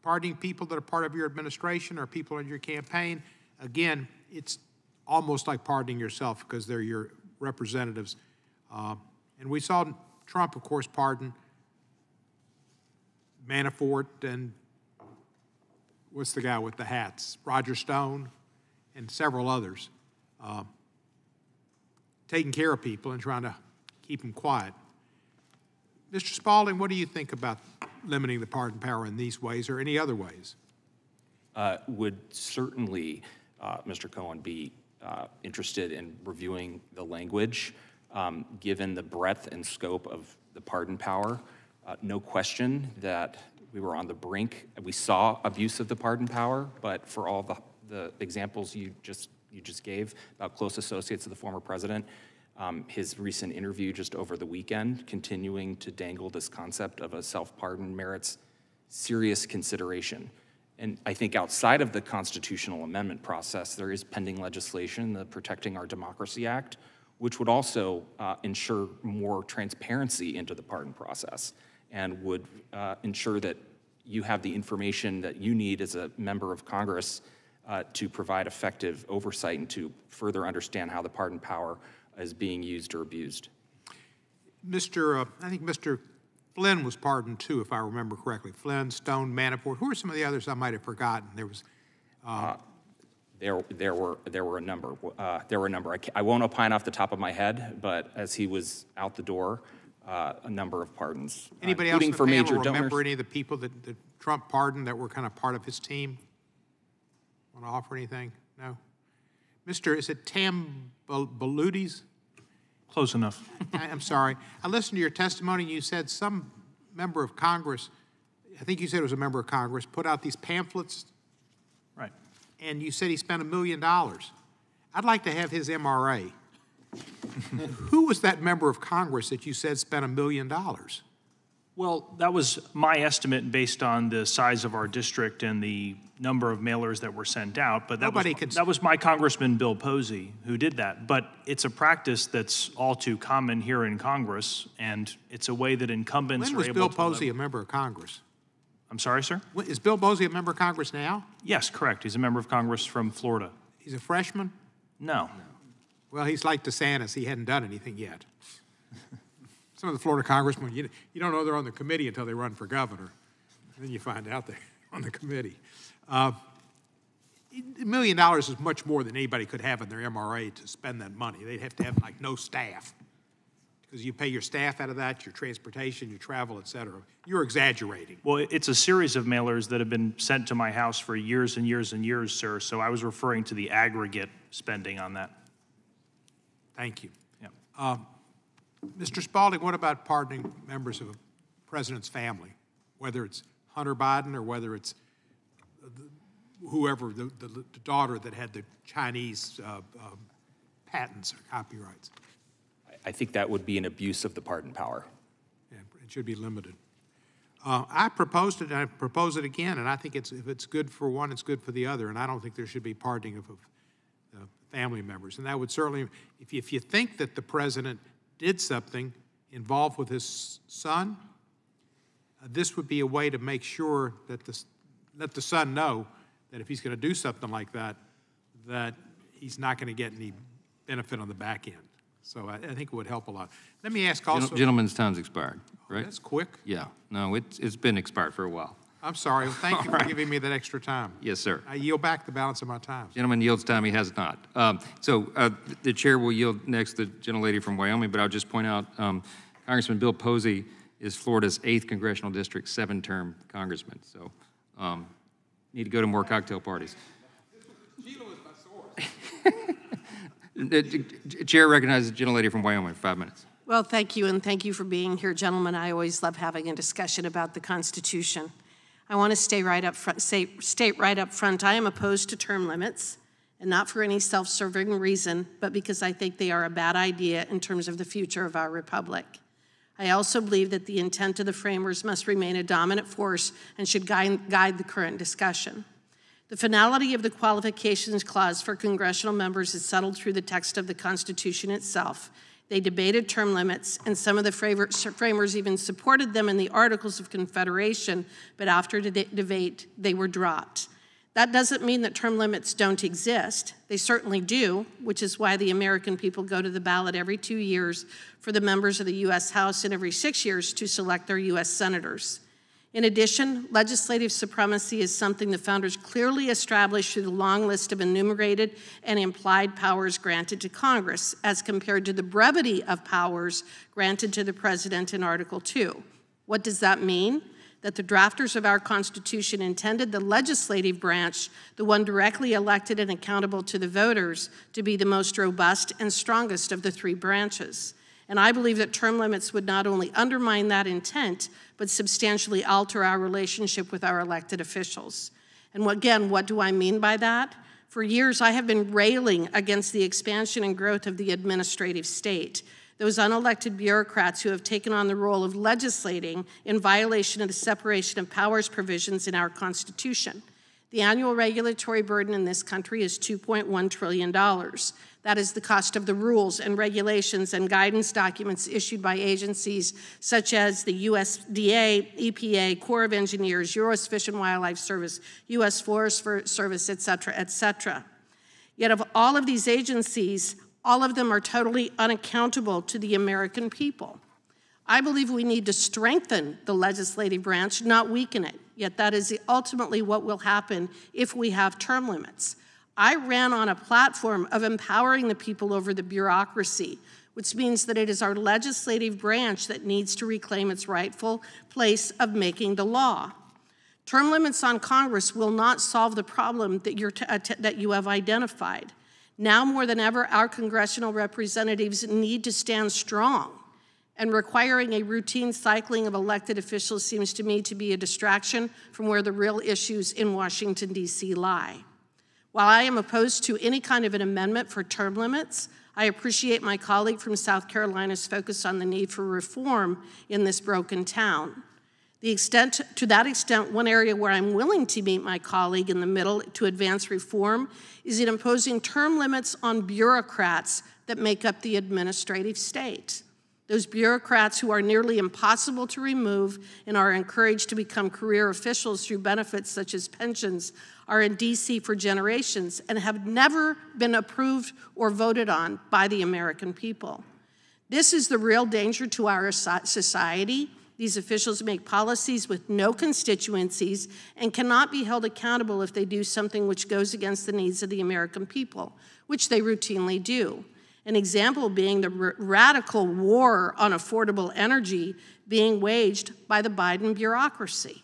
pardoning people that are part of your administration or people in your campaign, again, it's almost like pardoning yourself because they're your representatives. Uh, and we saw Trump, of course, pardon Manafort and what's the guy with the hats? Roger Stone and several others. Uh, taking care of people and trying to keep them quiet. Mr. Spalding, what do you think about limiting the pardon power in these ways or any other ways? Uh, Would certainly, uh, Mr. Cohen, be uh, interested in reviewing the language, um, given the breadth and scope of the pardon power. Uh, No question that we were on the brink, we saw abuse of the pardon power, but for all the, the examples you just, you just gave about close associates of the former president, um, his recent interview just over the weekend, continuing to dangle this concept of a self-pardon merits serious consideration. And I think outside of the constitutional amendment process, there is pending legislation, the Protecting Our Democracy Act, which would also uh, ensure more transparency into the pardon process and would uh, ensure that you have the information that you need as a member of Congress uh, to provide effective oversight and to further understand how the pardon power is being used or abused. Mr., uh, I think Mr. Flynn was pardoned too, if I remember correctly. Flynn, Stone, Manafort. Who are some of the others I might have forgotten? There was, uh, There, there were, there were a number. Uh, there were a number. I, I won't opine off the top of my head, but as he was out the door, uh, a number of pardons, uh, anybody else in the for panel major remember donors. any of the people that, that Trump pardoned that were kind of part of his team? Want to offer anything? No? Mr., is it Tam Bal- Balutis? Close enough. I- I'm sorry. I listened to your testimony, and you said some member of Congress, I think you said it was a member of Congress, put out these pamphlets, Right. and you said he spent a million dollars. I'd like to have his MRA. Who was that member of Congress that you said spent a million dollars? Well, that was my estimate based on the size of our district and the number of mailers that were sent out, but that was, that was my Congressman Bill Posey who did that. But it's a practice that's all too common here in Congress, and it's a way that incumbents When was Bill. Posey a member of Congress? I'm sorry, sir? Is Bill Posey a member of Congress now? Yes, correct. He's a member of Congress from Florida. He's a freshman? No. No. Well, he's like DeSantis, he hadn't done anything yet. Some of the Florida congressmen, you, you don't know they're on the committee until they run for governor. Then you find out they're on the committee. Uh, A million dollars is much more than anybody could have in their MRA to spend that money. They'd have to have like no staff. Because you pay your staff out of that, your transportation, your travel, et cetera. You're exaggerating. Well, it's a series of mailers that have been sent to my house for years and years and years, sir, so I was referring to the aggregate spending on that. Thank you. Yeah. Uh, Mr. Spalding, what about pardoning members of a president's family, whether it's Hunter Biden or whether it's the- whoever, the, the the daughter that had the Chinese uh, um, patents or copyrights? I think that would be an abuse of the pardon power. Yeah, It should be limited. Uh, I proposed it, and I propose it again, and I think it's, if it's good for one, it's good for the other, and I don't think there should be pardoning of, of uh, family members. And that would certainly, if you, if you think that the president did something involved with his son, uh, this would be a way to make sure that this, let the son know that if he's going to do something like that, that he's not going to get any benefit on the back end. So I, I think it would help a lot. Let me ask also. Gentleman's time's expired, right? That's quick. Yeah, no, it's, it's been expired for a while. I'm sorry. Thank you for right. giving me that extra time. Yes, sir. I yield back the balance of my time. Gentleman yields time, he has not. Um, So uh, the chair will yield next to the gentlelady from Wyoming, but I'll just point out um, Congressman Bill Posey is Florida's eighth congressional district, seven-term congressman, so um, need to go to more cocktail parties. Chair recognizes the gentlelady from Wyoming for five minutes. Well, thank you, and thank you for being here, gentlemen. I always love having a discussion about the Constitution. I want to stay right up front, say, state right up front, I am opposed to term limits, and not for any self-serving reason, but because I think they are a bad idea in terms of the future of our republic. I also believe that the intent of the framers must remain a dominant force and should guide, guide the current discussion. The finality of the qualifications clause for congressional members is settled through the text of the Constitution itself. They debated term limits, and some of the framers even supported them in the Articles of Confederation, but after the de- debate, they were dropped. That doesn't mean that term limits don't exist. They certainly do, which is why the American people go to the ballot every two years for the members of the U.S. House and every six years to select their U.S. senators. In addition, legislative supremacy is something the founders clearly established through the long list of enumerated and implied powers granted to Congress, as compared to the brevity of powers granted to the President in Article 2. What does that mean? That the drafters of our Constitution intended the legislative branch, the one directly elected and accountable to the voters, to be the most robust and strongest of the three branches. And I believe that term limits would not only undermine that intent, but substantially alter our relationship with our elected officials. And again, what do I mean by that? For years, I have been railing against the expansion and growth of the administrative state. Those unelected bureaucrats who have taken on the role of legislating in violation of the separation of powers provisions in our Constitution. The annual regulatory burden in this country is $2.1 trillion. That is the cost of the rules and regulations and guidance documents issued by agencies such as the USDA, EPA, Corps of Engineers, U.S. Fish and Wildlife Service, U.S. Forest Service, et cetera, et cetera. Yet of all of these agencies, all of them are totally unaccountable to the American people. I believe we need to strengthen the legislative branch, not weaken it. Yet that is ultimately what will happen if we have term limits. I ran on a platform of empowering the people over the bureaucracy, which means that it is our legislative branch that needs to reclaim its rightful place of making the law. Term limits on Congress will not solve the problem that, uh, that you have identified. Now more than ever, our congressional representatives need to stand strong, and requiring a routine cycling of elected officials seems to me to be a distraction from where the real issues in Washington, D.C. lie. While I am opposed to any kind of an amendment for term limits, I appreciate my colleague from South Carolina's focus on the need for reform in this broken town. The extent, to that extent, one area where I'm willing to meet my colleague in the middle to advance reform is in imposing term limits on bureaucrats that make up the administrative state. Those bureaucrats who are nearly impossible to remove and are encouraged to become career officials through benefits such as pensions are in DC for generations and have never been approved or voted on by the American people. This is the real danger to our society. These officials make policies with no constituencies and cannot be held accountable if they do something which goes against the needs of the American people, which they routinely do. An example being the radical war on affordable energy being waged by the Biden bureaucracy.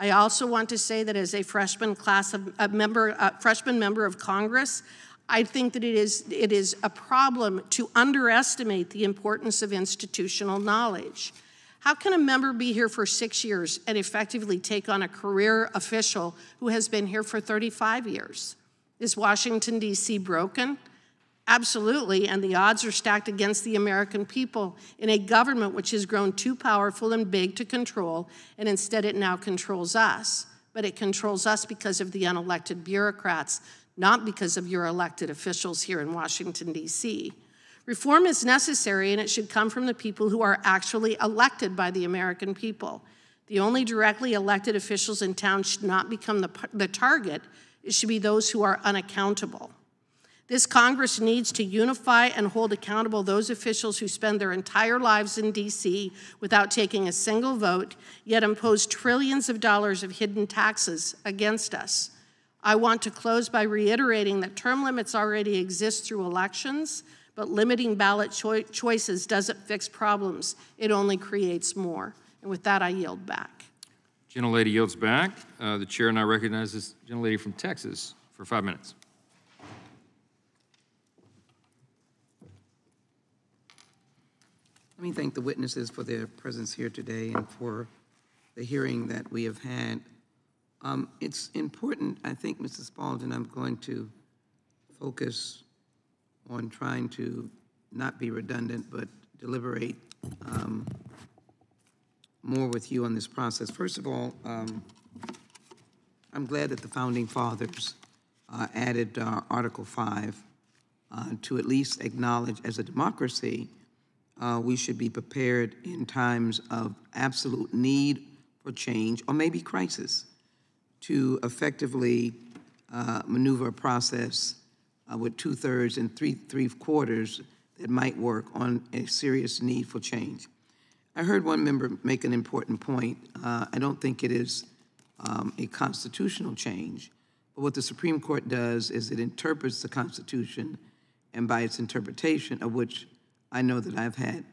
I also want to say that as a freshman class of a member, a freshman member of Congress, I think that it is, it is a problem to underestimate the importance of institutional knowledge. How can a member be here for six years and effectively take on a career official who has been here for 35 years? Is Washington, D.C. broken? Absolutely, and the odds are stacked against the American people in a government which has grown too powerful and big to control, and instead it now controls us. But it controls us because of the unelected bureaucrats, not because of your elected officials here in Washington, D.C. Reform is necessary, and it should come from the people who are actually elected by the American people. The only directly elected officials in town should not become the, the target, it should be those who are unaccountable. This Congress needs to unify and hold accountable those officials who spend their entire lives in D.C. without taking a single vote, yet impose trillions of dollars of hidden taxes against us. I want to close by reiterating that term limits already exist through elections, but limiting ballot choi choices doesn't fix problems, it only creates more. And with that, I yield back. Gentlelady yields back. Uh, The chair now recognizes gentlelady from Texas for five minutes. Let me thank the witnesses for their presence here today and for the hearing that we have had. Um, It's important, I think, Mrs. Spalding, I'm going to focus on trying to not be redundant, but deliberate um, more with you on this process. First of all, um, I'm glad that the Founding Fathers uh, added uh, Article 5 uh, to at least acknowledge as a democracy uh, we should be prepared in times of absolute need for change or maybe crisis to effectively uh, maneuver a process uh, with two thirds and three three quarters that might work on a serious need for change. I heard one member make an important point. Uh, I don't think it is um, a constitutional change, but what the Supreme Court does is it interprets the Constitution, and by its interpretation, of which I know that I've had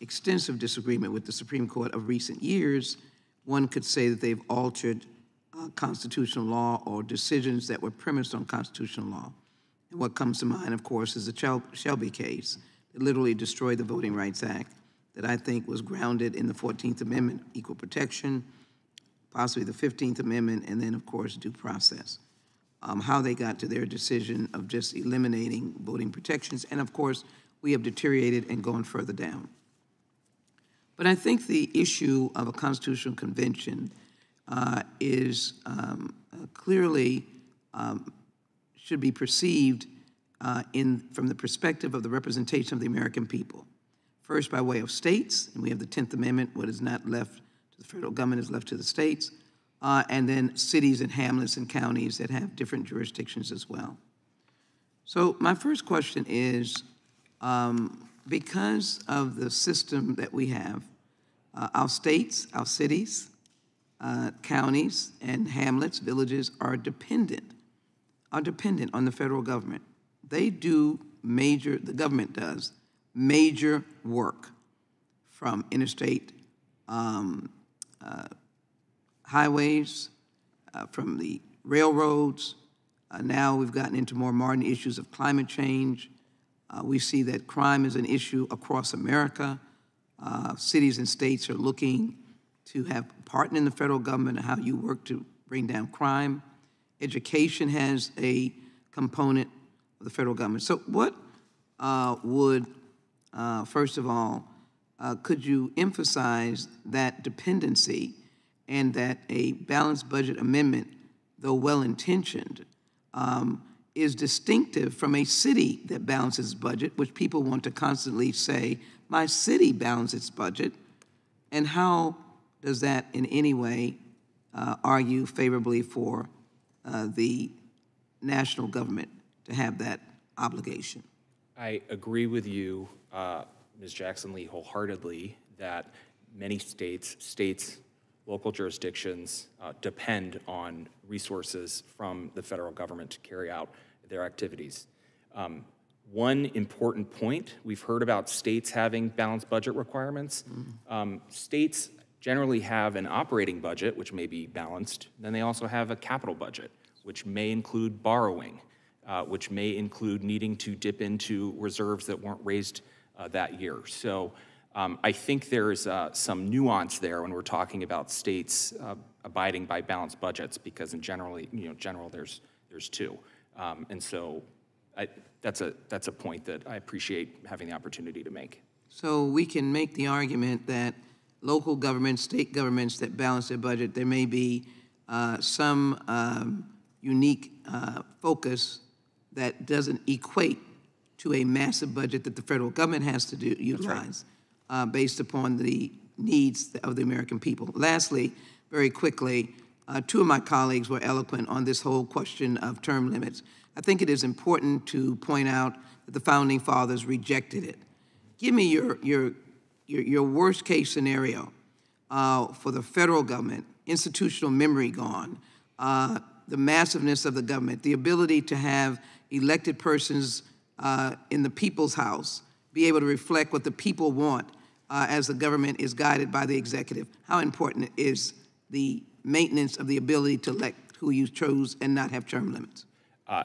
extensive disagreement with the Supreme Court of recent years. One could say that they've altered uh, constitutional law or decisions that were premised on constitutional law. And what comes to mind, of course, is the Shelby case that literally destroyed the Voting Rights Act that I think was grounded in the 14th Amendment, equal protection, possibly the 15th Amendment, and then, of course, due process. Um, how they got to their decision of just eliminating voting protections. And of course, we have deteriorated and gone further down. But I think the issue of a constitutional convention uh, is um, clearly um, should be perceived uh, in from the perspective of the representation of the American people. First, by way of states, and we have the Tenth Amendment. What is not left to the federal government is left to the states, uh, and then cities and hamlets and counties that have different jurisdictions as well. So my first question is um, because of the system that we have, uh, our states, our cities, uh, counties, and hamlets, villages are dependent, are dependent on the federal government. They do major, the government does, major work from interstate um, uh, highways, uh, from the railroads. Uh, now we've gotten into more modern issues of climate change, uh, we see that crime is an issue across America. Uh, cities and states are looking to have partner in the federal government and how you work to bring down crime. Education has a component of the federal government. So, what uh, would, uh, first of all, uh, could you emphasize that dependency and that a balanced budget amendment, though well intentioned, um, is distinctive from a city that balances budget, which people want to constantly say, my city balances its budget, and how does that in any way uh, argue favorably for uh, the national government to have that obligation? I agree with you, uh, Ms. Jackson Lee, wholeheartedly that many states, states local jurisdictions uh, depend on resources from the federal government to carry out their activities. Um, one important point, we've heard about states having balanced budget requirements. Mm. Um, states generally have an operating budget, which may be balanced. Then they also have a capital budget, which may include borrowing, uh, which may include needing to dip into reserves that weren't raised uh, that year. So um, I think there's uh, some nuance there when we're talking about states uh, abiding by balanced budgets, because in generally, you know, general, there's there's two, um, and so I, that's a that's a point that I appreciate having the opportunity to make. So we can make the argument that local governments, state governments that balance their budget, there may be uh, some um, unique uh, focus that doesn't equate to a massive budget that the federal government has to do, utilize uh, based upon the needs of the American people. Lastly, very quickly, uh, two of my colleagues were eloquent on this whole question of term limits. I think it is important to point out that the founding fathers rejected it. Give me your, your, your, your worst case scenario uh, for the federal government, institutional memory gone, uh, the massiveness of the government, the ability to have elected persons uh, in the people's house be able to reflect what the people want uh, as the government is guided by the executive. How important is the maintenance of the ability to elect who you chose and not have term limits? Uh,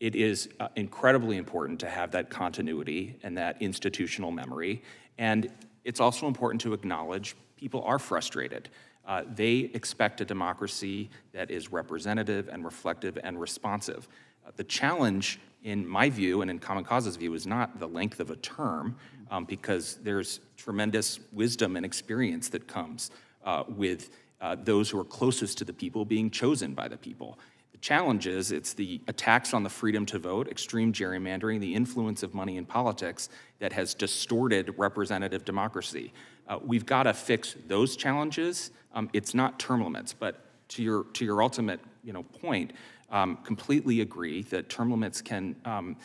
it is uh, incredibly important to have that continuity and that institutional memory. And it's also important to acknowledge people are frustrated. Uh, they expect a democracy that is representative and reflective and responsive. Uh, the challenge, in my view and in Common Cause's view, is not the length of a term, um, because there's tremendous wisdom and experience that comes uh, with uh, those who are closest to the people being chosen by the people. The challenge is it's the attacks on the freedom to vote, extreme gerrymandering, the influence of money in politics that has distorted representative democracy. Uh, we've got to fix those challenges. Um, it's not term limits, but to your to your ultimate you know point, um, completely agree that term limits can um,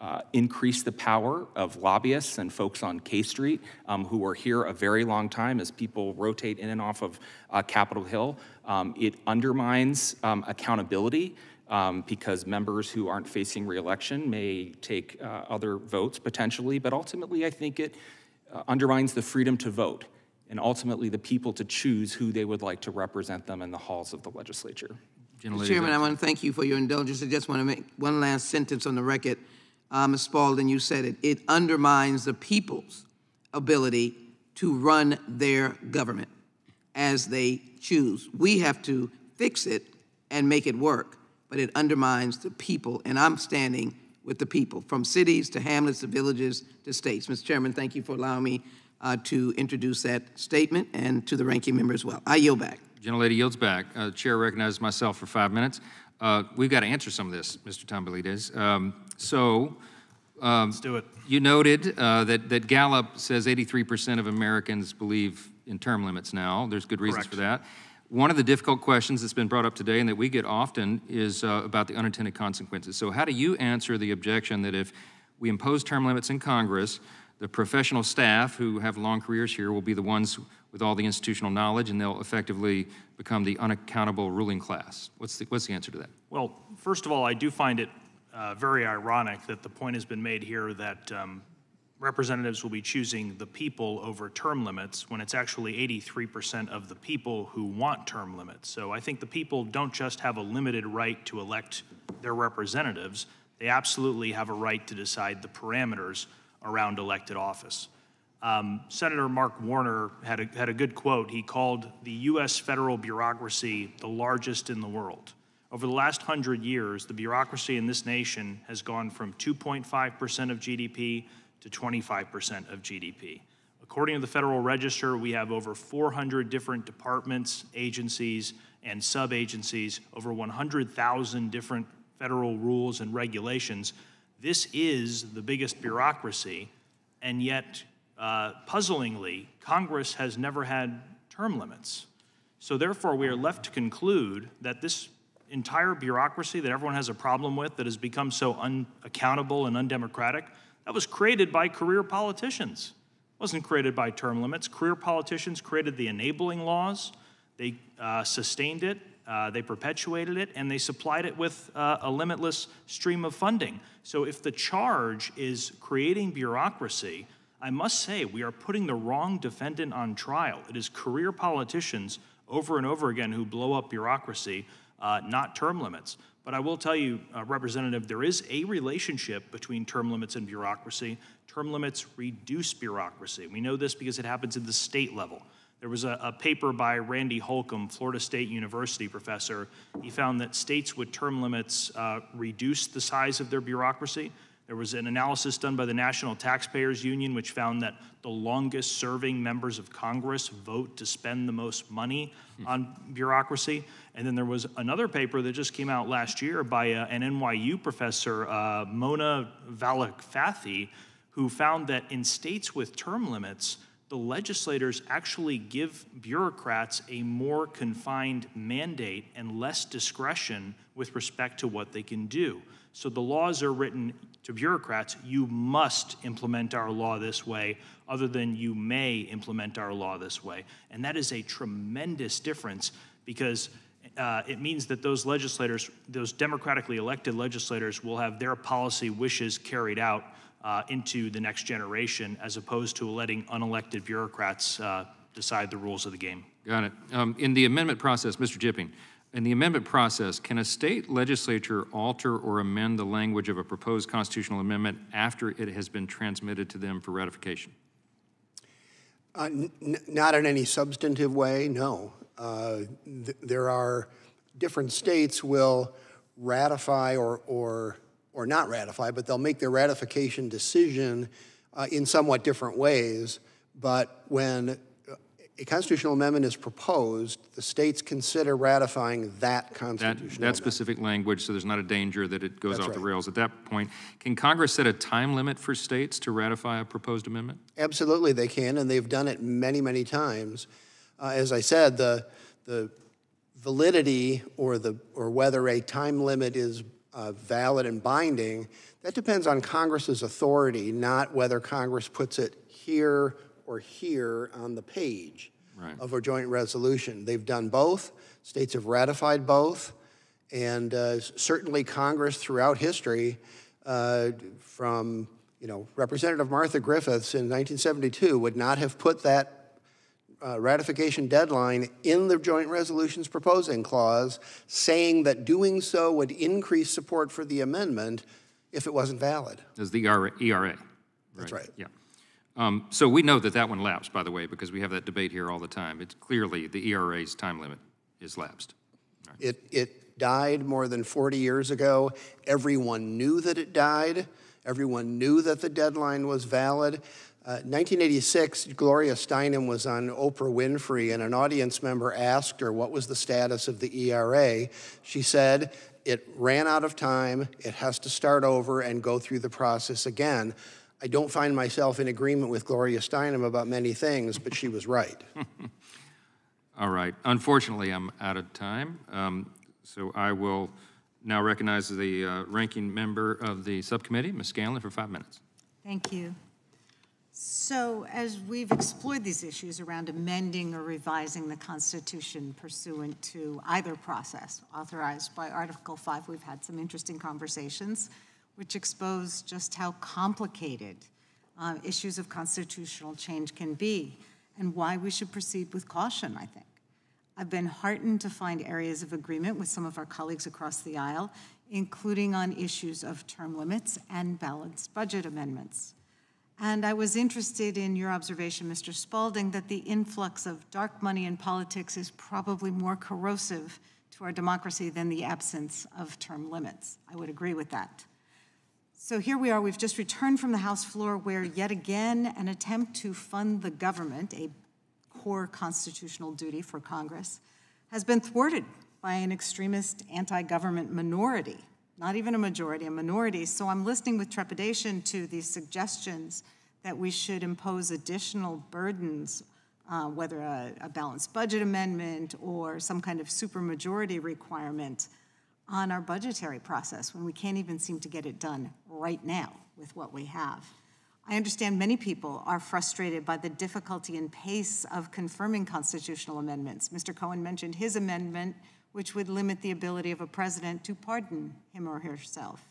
uh, increase the power of lobbyists and folks on K Street um, who are here a very long time as people rotate in and off of uh, Capitol Hill. Um, it undermines um, accountability um, because members who aren't facing reelection may take uh, other votes potentially, but ultimately I think it uh, undermines the freedom to vote and ultimately the people to choose who they would like to represent them in the halls of the legislature. Mr. Chairman, I want to thank you for your indulgence. I just want to make one last sentence on the record uh, Ms. Spalding, you said it, it undermines the people's ability to run their government as they choose. We have to fix it and make it work, but it undermines the people, and I'm standing with the people, from cities to hamlets to villages to states. Mr. Chairman, thank you for allowing me uh, to introduce that statement and to the ranking member as well. I yield back. Gentlelady yields back. Uh, Chair recognizes myself for five minutes. Uh, we've got to answer some of this, Mr. Tomboulides. Um, so, um, let's do it. You noted uh, that that Gallup says 83% of Americans believe in term limits now. There's good reasons Correct. for that. One of the difficult questions that's been brought up today and that we get often is uh, about the unintended consequences. So, how do you answer the objection that if we impose term limits in Congress, the professional staff who have long careers here will be the ones with all the institutional knowledge and they'll effectively become the unaccountable ruling class? What's the, what's the answer to that? Well, first of all, I do find it uh, very ironic that the point has been made here that um, representatives will be choosing the people over term limits when it's actually 83% of the people who want term limits. So I think the people don't just have a limited right to elect their representatives, they absolutely have a right to decide the parameters around elected office. Um, Senator Mark Warner had a, had a good quote. He called the U.S. federal bureaucracy the largest in the world. Over the last hundred years, the bureaucracy in this nation has gone from 2.5% of GDP to 25% of GDP. According to the Federal Register, we have over 400 different departments, agencies, and sub agencies, over 100,000 different federal rules and regulations. This is the biggest bureaucracy, and yet, uh, puzzlingly, Congress has never had term limits. So, therefore, we are left to conclude that this entire bureaucracy that everyone has a problem with, that has become so unaccountable and undemocratic, that was created by career politicians. It wasn't created by term limits. Career politicians created the enabling laws, they uh, sustained it, uh, they perpetuated it, and they supplied it with uh, a limitless stream of funding. So if the charge is creating bureaucracy, I must say we are putting the wrong defendant on trial. It is career politicians over and over again who blow up bureaucracy, uh, not term limits. But I will tell you, uh, Representative, there is a relationship between term limits and bureaucracy. Term limits reduce bureaucracy. We know this because it happens at the state level. There was a, a, paper by Randy Holcombe, Florida State University professor. He found that states with term limits uh, reduce the size of their bureaucracy. There was an analysis done by the National Taxpayers Union, which found that the longest serving members of Congress vote to spend the most money on bureaucracy. And then there was another paper that just came out last year by uh, an NYU professor, uh, Mona Vakilifathi, who found that in states with term limits, the legislators actually give bureaucrats a more confined mandate and less discretion with respect to what they can do. So the laws are written to bureaucrats, you must implement our law this way, other than you may implement our law this way. And that is a tremendous difference because uh, it means that those legislators, those democratically elected legislators, will have their policy wishes carried out uh, into the next generation as opposed to letting unelected bureaucrats uh, decide the rules of the game. Got it. Um, in the amendment process, Mr. Jipping, in the amendment process, can a state legislature alter or amend the language of a proposed constitutional amendment after it has been transmitted to them for ratification? Uh, not in any substantive way, no. Uh, th- there are different states will ratify or, or, or not ratify, but they'll make their ratification decision uh, in somewhat different ways. But when a constitutional amendment is proposed, the states consider ratifying that constitutional That, that amendment. specific language, so there's not a danger that it goes That's off the rails at that point. Can Congress set a time limit for states to ratify a proposed amendment? Absolutely, they can, and they've done it many, many times. Uh, as I said, the, the validity or, the, or whether a time limit is uh, valid and binding, that depends on Congress's authority, not whether Congress puts it here or here on the page Right. of a joint resolution. They've done both. States have ratified both. And uh, certainly Congress throughout history, uh, from, you know, Representative Martha Griffiths in 1972 would not have put that uh, ratification deadline in the joint resolutions proposing clause, saying that doing so would increase support for the amendment if it wasn't valid. As the ERA. ERA That's right. Yeah. Um, so we know that that one lapsed, by the way, because we have that debate here all the time. It's clearly the ERA's time limit is lapsed. It, it died more than 40 years ago. Everyone knew that it died. Everyone knew that the deadline was valid. Uh, 1986, Gloria Steinem was on Oprah Winfrey, and an audience member asked her what was the status of the ERA. She said, It ran out of time, it has to start over and go through the process again. I don't find myself in agreement with Gloria Steinem about many things, but she was right. All right. Unfortunately, I'm out of time. Um, so I will now recognize the uh, ranking member of the subcommittee, Ms. Scanlon, for five minutes. Thank you. So as we've explored these issues around amending or revising the Constitution pursuant to either process authorized by Article 5, we've had some interesting conversations which expose just how complicated uh, issues of constitutional change can be and why we should proceed with caution, I think. I've been heartened to find areas of agreement with some of our colleagues across the aisle, including on issues of term limits and balanced budget amendments. And I was interested in your observation, Mr. Spalding, that the influx of dark money in politics is probably more corrosive to our democracy than the absence of term limits. I would agree with that. So here we are, we've just returned from the House floor where yet again an attempt to fund the government, a core constitutional duty for Congress, has been thwarted by an extremist anti government minority, not even a majority, a minority. So I'm listening with trepidation to these suggestions that we should impose additional burdens, uh, whether a, a balanced budget amendment or some kind of supermajority requirement on our budgetary process when we can't even seem to get it done right now with what we have. I understand many people are frustrated by the difficulty and pace of confirming constitutional amendments. Mr. Cohen mentioned his amendment, which would limit the ability of a president to pardon him or herself.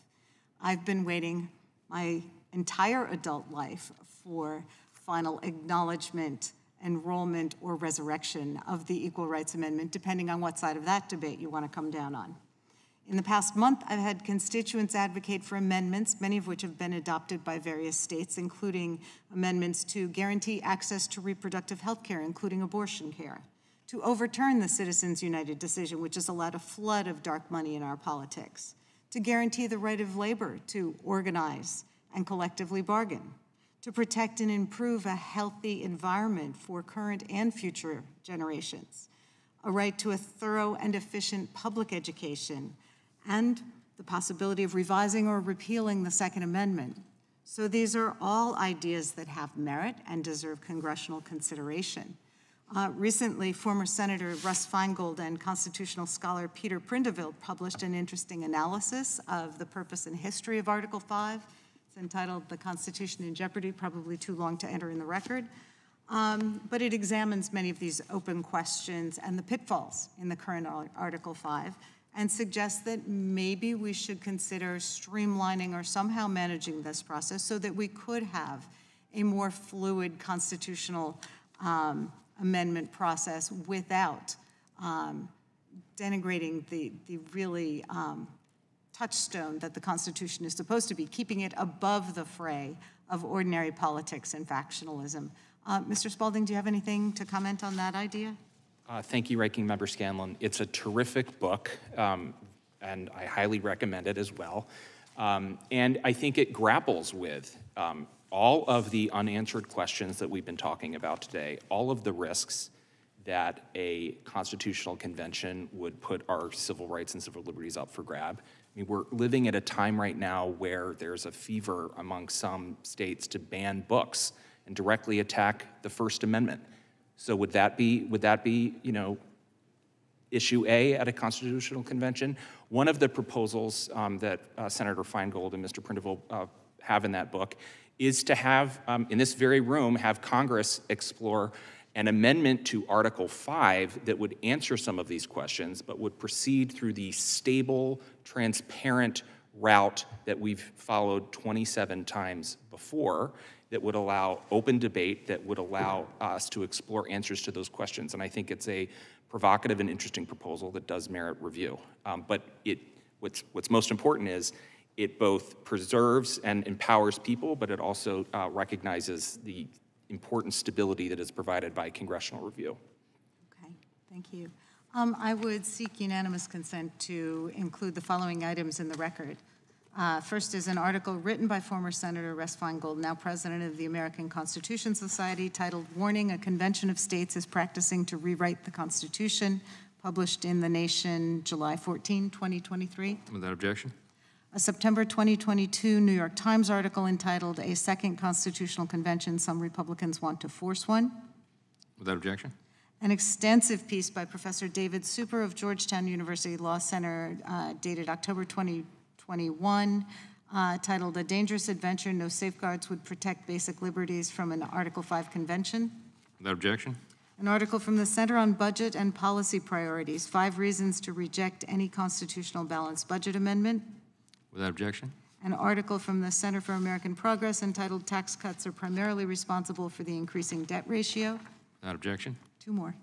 I've been waiting my entire adult life for final acknowledgement, enrollment, or resurrection of the Equal Rights Amendment, depending on what side of that debate you want to come down on. In the past month, I've had constituents advocate for amendments, many of which have been adopted by various states, including amendments to guarantee access to reproductive health care, including abortion care, to overturn the Citizens United decision, which has allowed a flood of dark money in our politics, to guarantee the right of labor to organize and collectively bargain, to protect and improve a healthy environment for current and future generations, a right to a thorough and efficient public education, and the possibility of revising or repealing the Second Amendment So these are all ideas that have merit and deserve congressional consideration. Uh, recently, former Senator Russ Feingold and constitutional scholar Peter Prindiville published an interesting analysis of the purpose and history of Article 5. It's entitled The Constitution in Jeopardy, probably too long to enter in the record. Um, but it examines many of these open questions and the pitfalls in the current Article 5 and suggest that maybe we should consider streamlining or somehow managing this process so that we could have a more fluid constitutional um, amendment process without um, denigrating the, the really um, touchstone that the Constitution is supposed to be, keeping it above the fray of ordinary politics and factionalism. Uh, Mr. Spalding, do you have anything to comment on that idea? Uh, thank you, Ranking Member Scanlon. It's a terrific book, um, and I highly recommend it as well. Um, and I think it grapples with um, all of the unanswered questions that we've been talking about today, all of the risks that a constitutional convention would put our civil rights and civil liberties up for grab. I mean, we're living at a time right now where there's a fever among some states to ban books and directly attack the First Amendment. So would that be, would that be, you know, issue A at a constitutional convention? One of the proposals um, that uh, Senator Feingold and Mr. Prindiville uh, have in that book is to have, um, in this very room, have Congress explore an amendment to Article 5 that would answer some of these questions, but would proceed through the stable, transparent route that we've followed 27 times before that would allow open debate, that would allow us to explore answers to those questions. And I think it's a provocative and interesting proposal that does merit review. Um, but it, what's, what's most important is it both preserves and empowers people, but it also uh, recognizes the important stability that is provided by congressional review. Okay, thank you. Um, I would seek unanimous consent to include the following items in the record. Uh, first is an article written by former Senator Russ Feingold, now president of the American Constitution Society, titled Warning A Convention of States is Practicing to Rewrite the Constitution, published in The Nation July 14, 2023. Without objection. A September 2022 New York Times article entitled A Second Constitutional Convention Some Republicans Want to Force One. Without objection. An extensive piece by Professor David Super of Georgetown University Law Center uh, dated October 20. 21, uh, titled A Dangerous Adventure, No Safeguards Would Protect Basic Liberties from an Article 5 Convention. Without objection. An article from the Center on Budget and Policy Priorities, Five Reasons to Reject Any Constitutional Balanced Budget Amendment. Without objection. An article from the Center for American Progress entitled Tax Cuts Are Primarily Responsible for the Increasing Debt Ratio. Without objection. Two more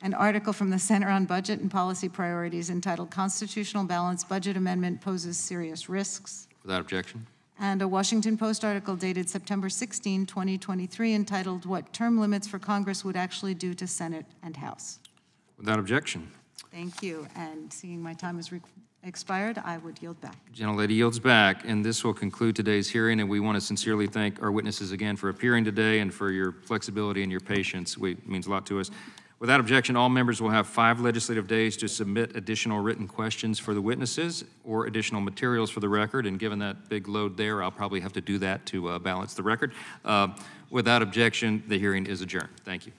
an article from the Center on Budget and Policy Priorities entitled Constitutional Balance Budget Amendment Poses Serious Risks, Without objection. and a Washington Post article dated September 16, 2023, entitled What Term Limits for Congress Would Actually Do to Senate and House. Without objection. Thank you, and seeing my time has re- expired, I would yield back. Gentlelady yields back, and this will conclude today's hearing, and we want to sincerely thank our witnesses again for appearing today and for your flexibility and your patience. We- It means a lot to us. Without objection, all members will have five legislative days to submit additional written questions for the witnesses or additional materials for the record. And given that big load there, I'll probably have to do that to uh, balance the record. Uh, without objection, the hearing is adjourned. Thank you.